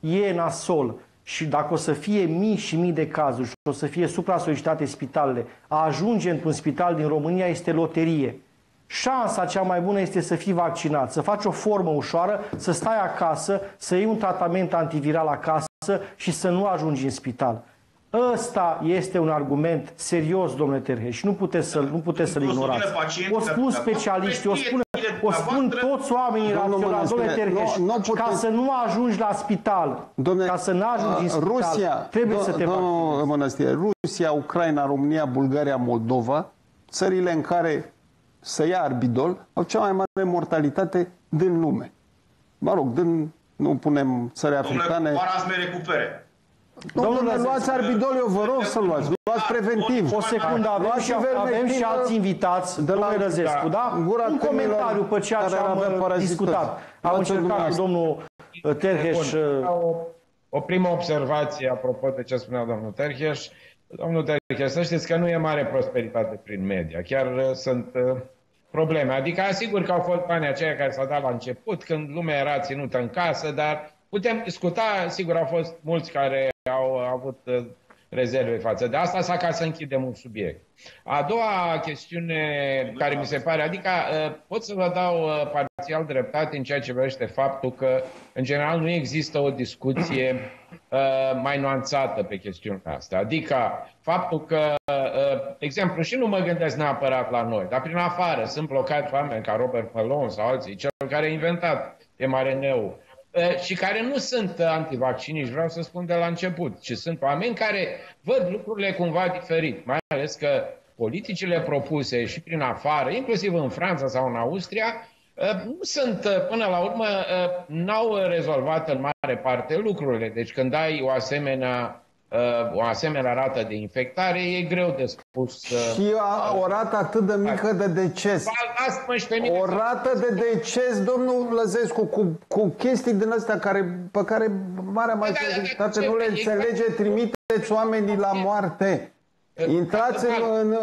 e nasol și dacă o să fie mii și mii de cazuri și o să fie supra-solicitate spitalele, a ajunge într-un spital din România este loterie. Șansa cea mai bună este să fii vaccinat, să faci o formă ușoară, să stai acasă, să iei un tratament antiviral acasă și să nu ajungi în spital. Ăsta este un argument serios, domnule Terheș, nu puteți să-l, nu puteți să-l ignorați. O spun specialiștii, o spun, o spun toți oamenii raționali, domnule Terheș, nu, nu ca să nu ajungi la spital, domnule, ca să nu ajungi în spital, Rusia, trebuie do, să te vaccinezi. Rusia, Ucraina, România, Bulgaria, Moldova, țările în care să ia arbidol, au cea mai mare mortalitate din lume. Mă rog, din, nu punem țări africane. Domnule, recupere. Domnule, luați arbidol, eu vă rog să luați. Luați preventiv. O secundă, avem, și, avem și alți invitați, de la Răzescu, da? Gura Un comentariu pe ceea ce am uh, discutat. Am încercat cu domnul uh, Terheș. Uh, o, o primă observație apropo de ce spunea domnul Terheș. Domnul Terheș, să știți că nu e mare prosperitate prin media. Chiar sunt probleme. Adică asigur că au fost banii aceia care s-au dat la început, când lumea era ținută în casă, dar putem discuta, sigur au fost mulți care au avut uh, rezerve față de asta, sau ca să închidem un subiect. A doua chestiune care mi se pare, adică uh, pot să vă dau uh, parțial dreptate în ceea ce vrește faptul că, în general, nu există o discuție mai nuanțată pe chestiunea asta. Adică faptul că, de exemplu, și nu mă gândesc neapărat la noi, dar prin afară sunt blocați oameni ca Robert Malone sau alții, cel care a inventat mRNA-ul, și care nu sunt antivacciniști, vreau să spun de la început, ci sunt oameni care văd lucrurile cumva diferit, mai ales că politicile propuse și prin afară, inclusiv în Franța sau în Austria, nu sunt, până la urmă, n-au rezolvat în mare parte lucrurile. Deci când ai o asemenea o asemenea rată de infectare, e greu de spus. Și o rată atât de mică de deces. O rată de deces, domnul Lăzescu, cu, cu chestii din astea care, pe care marea da, da, da, majoritate nu le înțelege, trimiteți oamenii la moarte. Intrați în, în,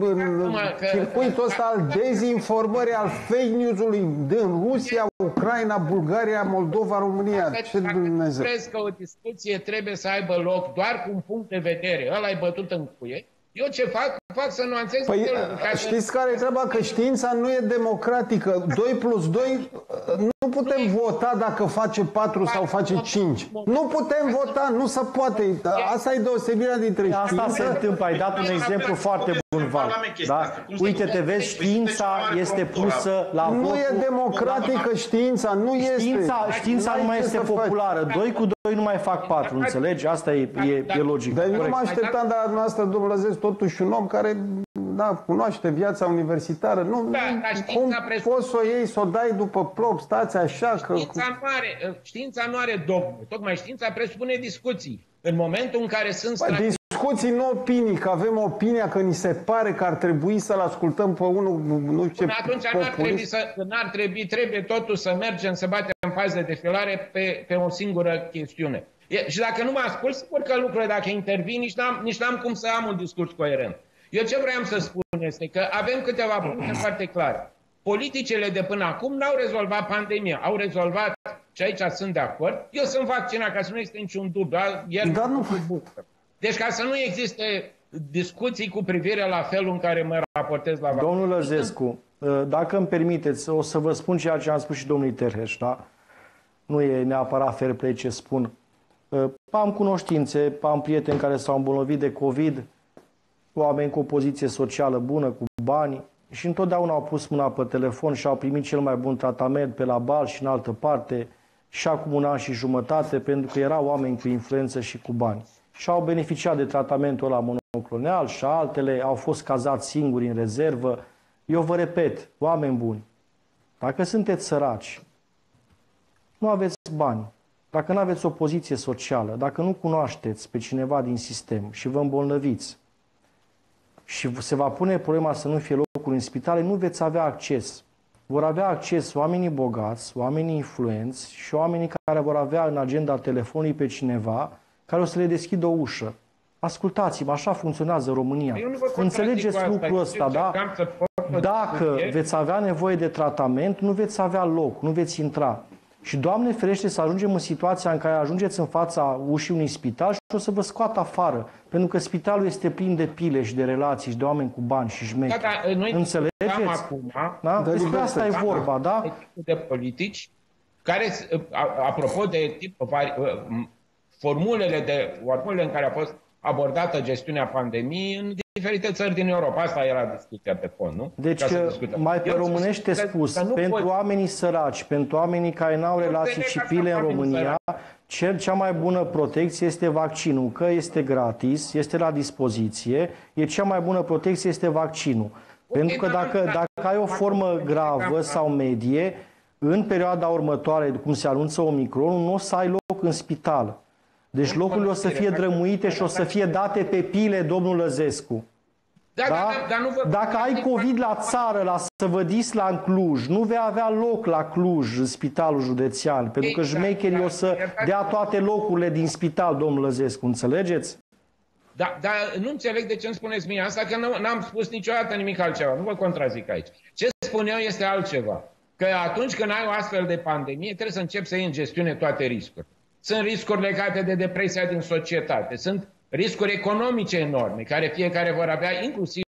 în, în circuitul ăsta al dezinformării, al fake news-ului din Rusia, Ucraina, Bulgaria, Moldova, România. Ce Dumnezeu? Crezi că o discuție trebuie să aibă loc doar cu un punct de vedere. Ăla ai bătut în cuie eu ce fac? Fac să nuanțez păi, știți care e treaba? Că știința nu e democratică. 2 plus 2 nu putem nu vota dacă face 4 sau face 5. Nu putem vota, nu se poate. Asta e deosebirea dintre Asta se întâmplă. Ai dat un exemplu foarte un val. Da? Uite, te vezi, știința este pusă la Nu votul. e democratică știința, nu este. Știința, știința nu N-ai mai ce este să faci. populară. Doi cu doi nu mai fac patru, înțelegi? Asta e, e, e logic. Dar eu nu corect. mă așteptam de la noastră, domnul Lăzesc, totuși un om care da, cunoaște viața universitară. Nu, Da, nu- dar știința cum presupune- poți să o iei, să o dai după plop, stați așa că... Știința nu are, știința nu are dogme. Tocmai știința presupune discuții. În momentul în care sunt Bă, strategii discuții, nu opinii, că avem opinia că ni se pare că ar trebui să-l ascultăm pe unul, nu știu ce Până atunci n-ar trebui, populist. să, n-ar trebui, trebuie totul să mergem, să batem în fază de defilare pe, pe o singură chestiune. E, și dacă nu mă ascult, sigur că lucrurile, dacă intervin, nici n-am, nici n-am cum să am un discurs coerent. Eu ce vreau să spun este că avem câteva puncte foarte clare. Politicile de până acum n-au rezolvat pandemia, au rezolvat, și aici sunt de acord, eu sunt vaccinat, ca să nu este niciun dubiu. Iar Dar nu- Deci ca să nu existe discuții cu privire la felul în care mă raportez la vaccin. Domnul Lăzescu, dacă îmi permiteți, o să vă spun ceea ce am spus și domnului Terheș, da? Nu e neapărat fair play ce spun. Am cunoștințe, am prieteni care s-au îmbolnăvit de COVID, oameni cu o poziție socială bună, cu bani, și întotdeauna au pus mâna pe telefon și au primit cel mai bun tratament pe la bal și în altă parte, și acum un an și jumătate, pentru că erau oameni cu influență și cu bani. Și au beneficiat de tratamentul ăla monoclonal și altele, au fost cazați singuri în rezervă. Eu vă repet, oameni buni, dacă sunteți săraci, nu aveți bani, dacă nu aveți o poziție socială, dacă nu cunoașteți pe cineva din sistem și vă îmbolnăviți și se va pune problema să nu fie locuri în spitale, nu veți avea acces. Vor avea acces oamenii bogați, oamenii influenți și oamenii care vor avea în agenda telefonului pe cineva care o să le deschidă o ușă. Ascultați-mă, așa funcționează România. Eu nu vă Înțelegeți contrazic cu lucrul asta. ăsta, da? Încercam să pot o Dacă discuție. veți avea nevoie de tratament, nu veți avea loc, nu veți intra. Și Doamne ferește să ajungem în situația în care ajungeți în fața ușii unui spital și o să vă scoată afară. Pentru că spitalul este plin de pile și de relații și de oameni cu bani și Da, șmecheri. da, noi Înțelegeți? discutăm acum Da? Despre asta e vorba, da? de politici care, a- apropo de tip, vari- formulele, de, formulele în care a fost abordată gestiunea pandemiei în diferite țări din Europa. Asta era discuția pe fond, nu? Deci, Ca să discutăm. mai pe Eu românește spun că- spus, că nu pentru poți- oamenii săraci, pentru oamenii care n-au relații înțeleg și asta, pile în oamenii România, cel, cea mai bună protecție este vaccinul, că este gratis, este la dispoziție, e cea mai bună protecție este vaccinul. Pentru că dar- dacă, dar- dacă ai o formă gravă sau medie, în perioada următoare, cum se anunță Omicronul, nu o să ai loc în spital. Deci locurile o să fie drămuite și o să fie date pe pile, domnul Lăzescu. Da, Da? da, da, dar nu vă... Dacă ai COVID la țară, la Săvădis, la Cluj, nu vei avea loc la Cluj, în spitalul județean, pentru că Exact, șmecherii da. o să dea toate locurile din spital, domnul Lăzescu, înțelegeți? Da, dar nu înțeleg de ce îmi spuneți mie asta, că nu, n-am spus niciodată nimic altceva. Nu vă contrazic aici. Ce spun eu este altceva. Că atunci când ai o astfel de pandemie, trebuie să începi să iei în gestiune toate riscurile. Sunt riscuri legate de depresia din societate, sunt riscuri economice enorme, care fiecare vor avea inclusiv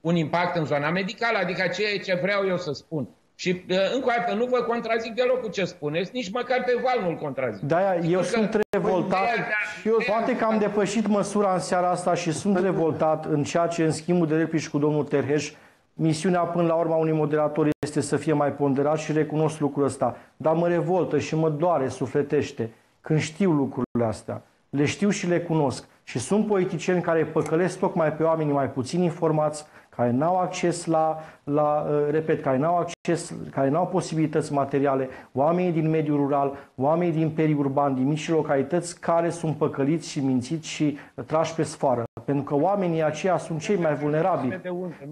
un impact în zona medicală, adică ceea ce vreau eu să spun. Și uh, încă o dată, nu vă contrazic deloc cu ce spuneți, nici măcar pe val nu-l contrazic. De-aia eu Sigur că sunt revoltat ideea de a- și eu poate că am depășit măsura în seara asta și sunt revoltat în ceea ce în schimbul de replici cu domnul Terheș Misiunea până la urma unui moderator este să fie mai ponderat și recunosc lucrul ăsta. Dar mă revoltă și mă doare sufletește când știu lucrurile astea. Le știu și le cunosc. Și sunt politicieni care păcălesc tocmai pe oamenii mai puțin informați, care n-au acces la, la uh, repet, care n-au acces, care n-au posibilități materiale, oamenii din mediul rural, oamenii din periurban, din mici localități, care sunt păcăliți și mințiți și trași pe sfoară. Pentru că oamenii aceia sunt cei mai vulnerabili.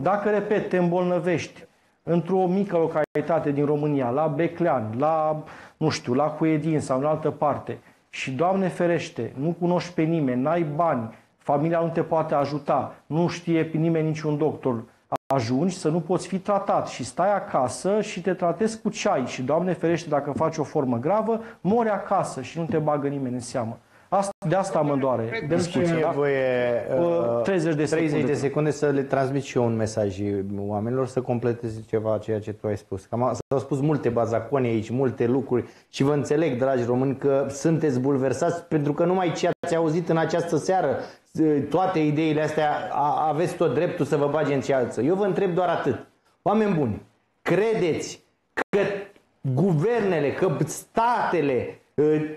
Dacă, repet, te îmbolnăvești într-o mică localitate din România, la Beclean, la, nu știu, la Huedin sau în altă parte, și, Doamne ferește, nu cunoști pe nimeni, n-ai bani, familia nu te poate ajuta, nu știe pe nimeni niciun doctor, ajungi să nu poți fi tratat și stai acasă și te tratezi cu ceai. Și, Doamne ferește, dacă faci o formă gravă, mori acasă și nu te bagă nimeni în seamă. Asta, de asta mă doare. De Dați-mi discuție, da? voie Uh, 30 de 30 secunde. de secunde să le transmit și eu un mesaj oamenilor să completeze ceva ceea ce tu ai spus. Cam, s-au spus multe bazaconi aici, multe lucruri și vă înțeleg, dragi români, că sunteți bulversați pentru că numai ce ați auzit în această seară toate ideile astea, aveți tot dreptul să vă bage în ceață. Eu vă întreb doar atât. Oameni buni, credeți că guvernele, că statele ă,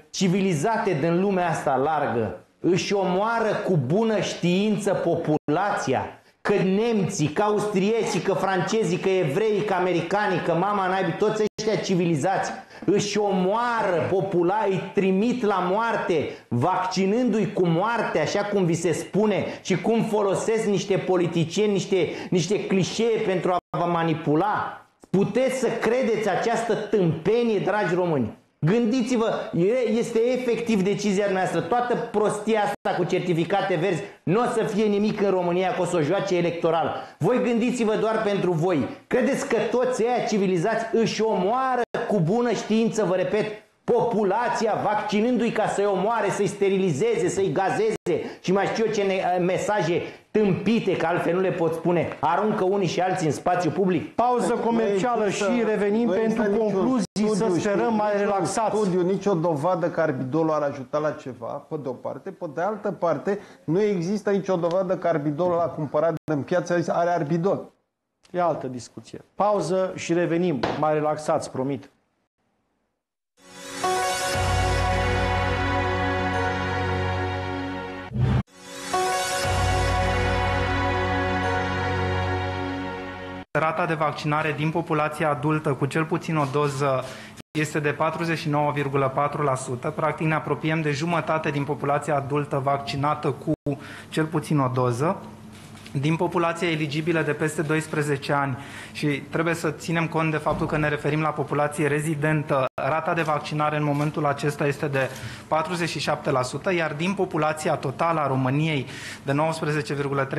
civilizate din lumea asta largă își omoară cu bună știință populația, că nemții, că austriecii, că francezii, că evreii, că americanii, că mama naibii, toți ăștia civilizați își omoară popula, îi trimit la moarte, vaccinându-i cu moarte, așa cum vi se spune, și cum folosesc niște politicieni, niște, niște clișee pentru a vă manipula. Puteți să credeți această tâmpenie, dragi români. Gândiți-vă, este efectiv decizia noastră. Toată prostia asta cu certificate verzi nu o să fie nimic în România, că o să o joace electoral. Voi gândiți-vă doar pentru voi. Credeți că toți ăia civilizați își omoară cu bună știință, vă repet, populația vaccinându-i ca să-i omoare, să-i sterilizeze, să-i gazeze și mai știu eu ce mesaje tâmpite, că altfel nu le pot spune, aruncă unii și alții în spațiu public. Pauză comercială și revenim pentru concluzii, să sperăm mai relaxați. Studiu, nicio dovadă că arbidolul ar ajuta la ceva, pe de o parte. Pe de altă parte, nu există nicio dovadă că arbidolul a cumpărat în piață are arbidol. E altă discuție. Pauză și revenim mai relaxați, promit. Rata de vaccinare din populația adultă cu cel puțin o doză este de 49,4%. Practic ne apropiem de jumătate din populația adultă vaccinată cu cel puțin o doză din populația eligibilă de peste 12 ani și trebuie să ținem cont de faptul că ne referim la populație rezidentă, rata de vaccinare în momentul acesta este de 47%, iar din populația totală a României de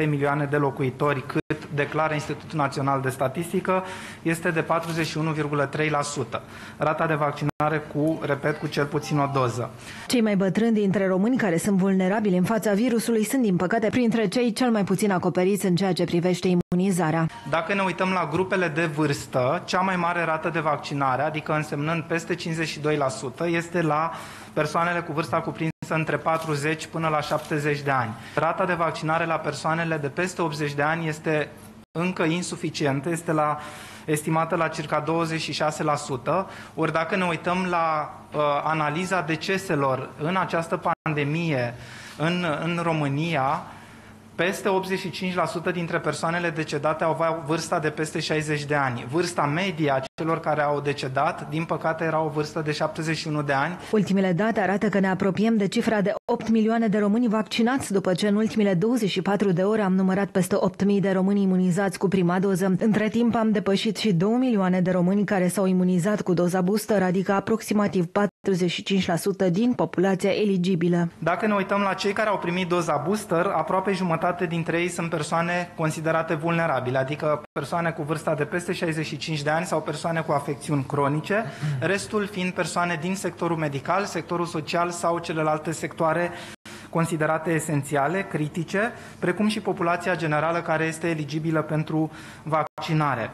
19,3 milioane de locuitori, cât declară Institutul Național de Statistică, este de 41,3%. Rata de vaccinare cu, repet, cu cel puțin o doză. Cei mai bătrâni dintre români care sunt vulnerabili în fața virusului sunt, din păcate, printre cei cel mai puțin acoperiți acoperiți în ceea ce privește imunizarea. Dacă ne uităm la grupele de vârstă, cea mai mare rată de vaccinare, adică însemnând peste 52%, este la persoanele cu vârsta cuprinsă între 40 până la 70 de ani. Rata de vaccinare la persoanele de peste 80 de ani este încă insuficientă, este la estimată la circa 26%, ori dacă ne uităm la uh, analiza deceselor în această pandemie în, în România, peste 85% dintre persoanele decedate au vârsta de peste 60 de ani. Vârsta media a celor care au decedat, din păcate, era o vârstă de 71 de ani. Ultimele date arată că ne apropiem de cifra de 8 milioane de români vaccinați, după ce în ultimele 24 de ore am numărat peste 8.000 de români imunizați cu prima doză. Între timp am depășit și 2 milioane de români care s-au imunizat cu doza booster, adică aproximativ 45% din populația eligibilă. Dacă ne uităm la cei care au primit doza booster, aproape jumătate dintre ei sunt persoane considerate vulnerabile, adică persoane cu vârsta de peste 65 de ani sau persoane cu afecțiuni cronice, restul fiind persoane din sectorul medical, sectorul social sau celelalte sectoare considerate esențiale, critice, precum și populația generală care este eligibilă pentru vaccinare.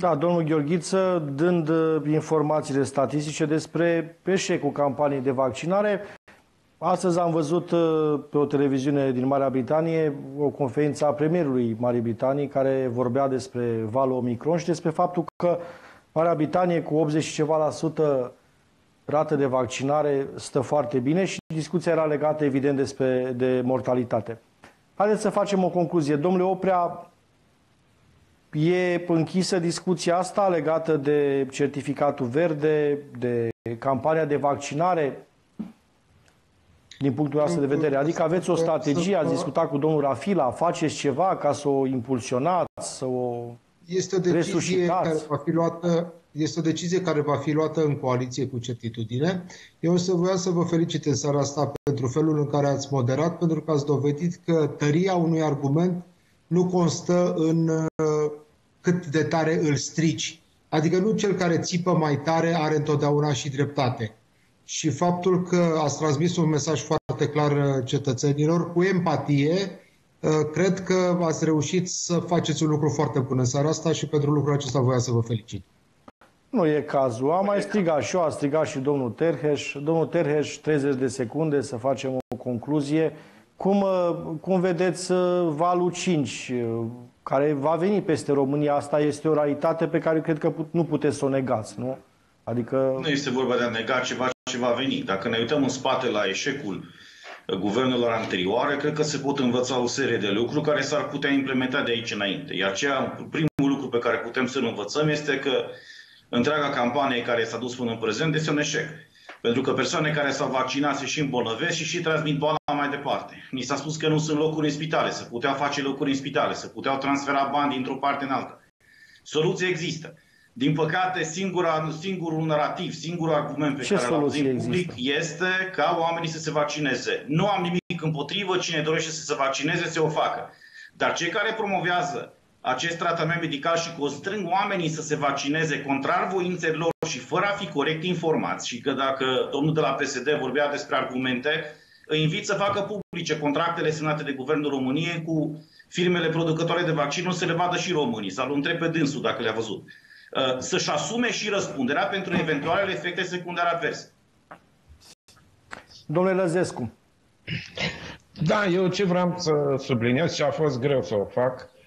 Da, domnul Gheorghiță, dând uh, informațiile statistice despre eșecul campaniei de vaccinare, astăzi am văzut uh, pe o televiziune din Marea Britanie o conferință a premierului Marii Britanii care vorbea despre valul Omicron și despre faptul că Marea Britanie cu 80 și ceva la sută rată de vaccinare stă foarte bine și discuția era legată evident despre de mortalitate. Haideți să facem o concluzie. Domnule Oprea, E închisă discuția asta legată de certificatul verde, de campania de vaccinare, din punctul nostru de vedere? Adică aveți o strategie, ați discutat cu domnul Rafila, faceți ceva ca să o impulsionați, să o este o decizie care va fi luată este o decizie care va fi luată în coaliție cu certitudine. Eu să voiam să vă felicit în seara asta pentru felul în care ați moderat, pentru că ați dovedit că tăria unui argument nu constă în uh, cât de tare îl strici. Adică nu cel care țipă mai tare are întotdeauna și dreptate. Și faptul că ați transmis un mesaj foarte clar uh, cetățenilor cu empatie, uh, cred că ați reușit să faceți un lucru foarte bun în seara asta și pentru lucrul acesta voiam să vă felicit. Nu e cazul. Am mai strigat și eu, a strigat și domnul Terheș. Domnul Terheș, 30 de secunde să facem o concluzie. Cum, uh, cum vedeți uh, valul 5, care va veni peste România? Asta este o realitate pe care cred că nu puteți să o negați, nu? Adică... Nu este vorba de a nega ceva ce va veni. Dacă ne uităm în spate la eșecul guvernelor anterioare, cred că se pot învăța o serie de lucruri care s-ar putea implementa de aici înainte. Iar ceea, primul lucru pe care putem să-l învățăm este că întreaga campanie care s-a dus până în prezent este un eșec. Pentru că persoane care s-au vaccinat se și îmbolnăvesc și și transmit boala mai departe. Ni s-a spus că nu sunt locuri în spitale, să puteau face locuri în spitale, să puteau transfera bani dintr-o parte în alta. Soluții există. Din păcate, singura, singurul narativ, singurul argument pe Ce care l-am auzit public este ca oamenii să se vaccineze. Nu am nimic împotrivă, cine dorește să se vaccineze, să o facă. Dar cei care promovează acest tratament medical și constrâng oamenii să se vaccineze contrar voinței lor și fără a fi corect informați și că dacă domnul de la PSD vorbea despre argumente, îi invit să facă publice contractele semnate de Guvernul României cu firmele producătoare de vaccinuri să le vadă și românii, să-l întreb pe dânsul dacă le-a văzut. Uh, să-și asume și răspunderea pentru eventualele efecte secundare adverse. Domnule Lăzescu. Da, eu ce vreau să subliniez și a fost greu să o fac, uh,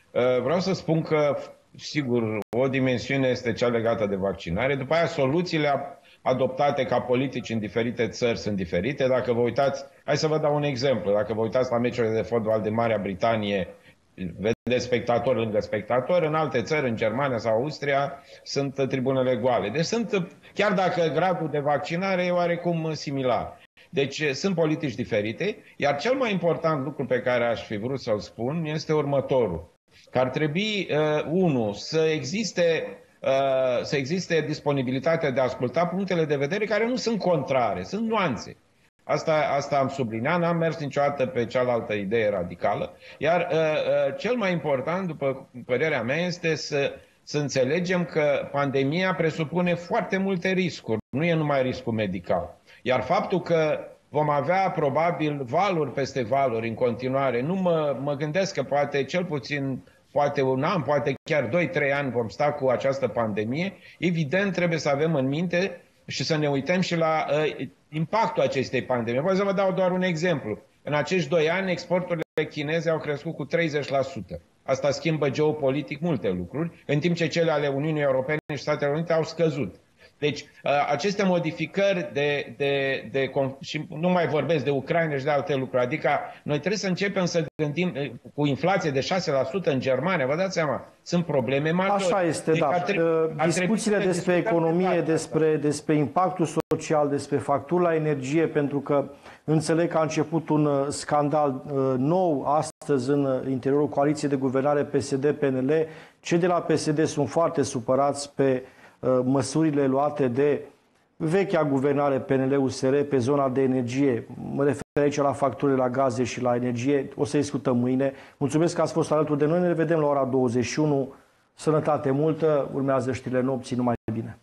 vreau să spun că, sigur, o dimensiune este cea legată de vaccinare, după aia soluțiile adoptate ca politici în diferite țări sunt diferite. Dacă vă uitați, hai să vă dau un exemplu, dacă vă uitați la meciurile de fotbal de Marea Britanie de spectator lângă spectator. În alte țări, în Germania sau Austria, sunt tribunele goale. Deci sunt, chiar dacă gradul de vaccinare e oarecum similar. Deci sunt politici diferite, iar cel mai important lucru pe care aș fi vrut să-l spun este următorul. Că ar trebui, uh, unu, să existe, uh, să existe disponibilitatea de a asculta punctele de vedere care nu sunt contrare, sunt nuanțe. Asta, asta am subliniat, n-am mers niciodată pe cealaltă idee radicală. Iar uh, uh, cel mai important, după părerea mea, este să, să înțelegem că pandemia presupune foarte multe riscuri. Nu e numai riscul medical. Iar faptul că vom avea probabil valuri peste valuri în continuare, nu mă, mă gândesc că poate cel puțin poate un an, poate chiar 2-3 ani vom sta cu această pandemie, evident trebuie să avem în minte și să ne uităm și la uh, impactul acestei pandemii. Voi să vă dau doar un exemplu. În acești doi ani, exporturile chineze au crescut cu 30%. Asta schimbă geopolitic multe lucruri, în timp ce cele ale Uniunii Europene și Statele Unite au scăzut. Deci, uh, aceste modificări de, de, de, și nu mai vorbesc de Ucraina și de alte lucruri, adică noi trebuie să începem să gândim uh, cu inflație de 6% în Germania, vă dați seama, sunt probleme mari. Așa este, deci, da. Trebui, uh, Discuțiile despre economie, despre, despre impactul social, despre facturi la energie, pentru că înțeleg că a început un scandal nou astăzi în interiorul coaliției de guvernare PSD-PNL. Cei de la PSD sunt foarte supărați pe Uh, măsurile luate de vechea guvernare PNL-USR pe zona de energie. Mă refer aici la facturile la gaze și la energie. O să discutăm mâine. Mulțumesc că ați fost alături de noi. Ne vedem la ora 21. Sănătate multă. Urmează știrile nopții. Numai bine.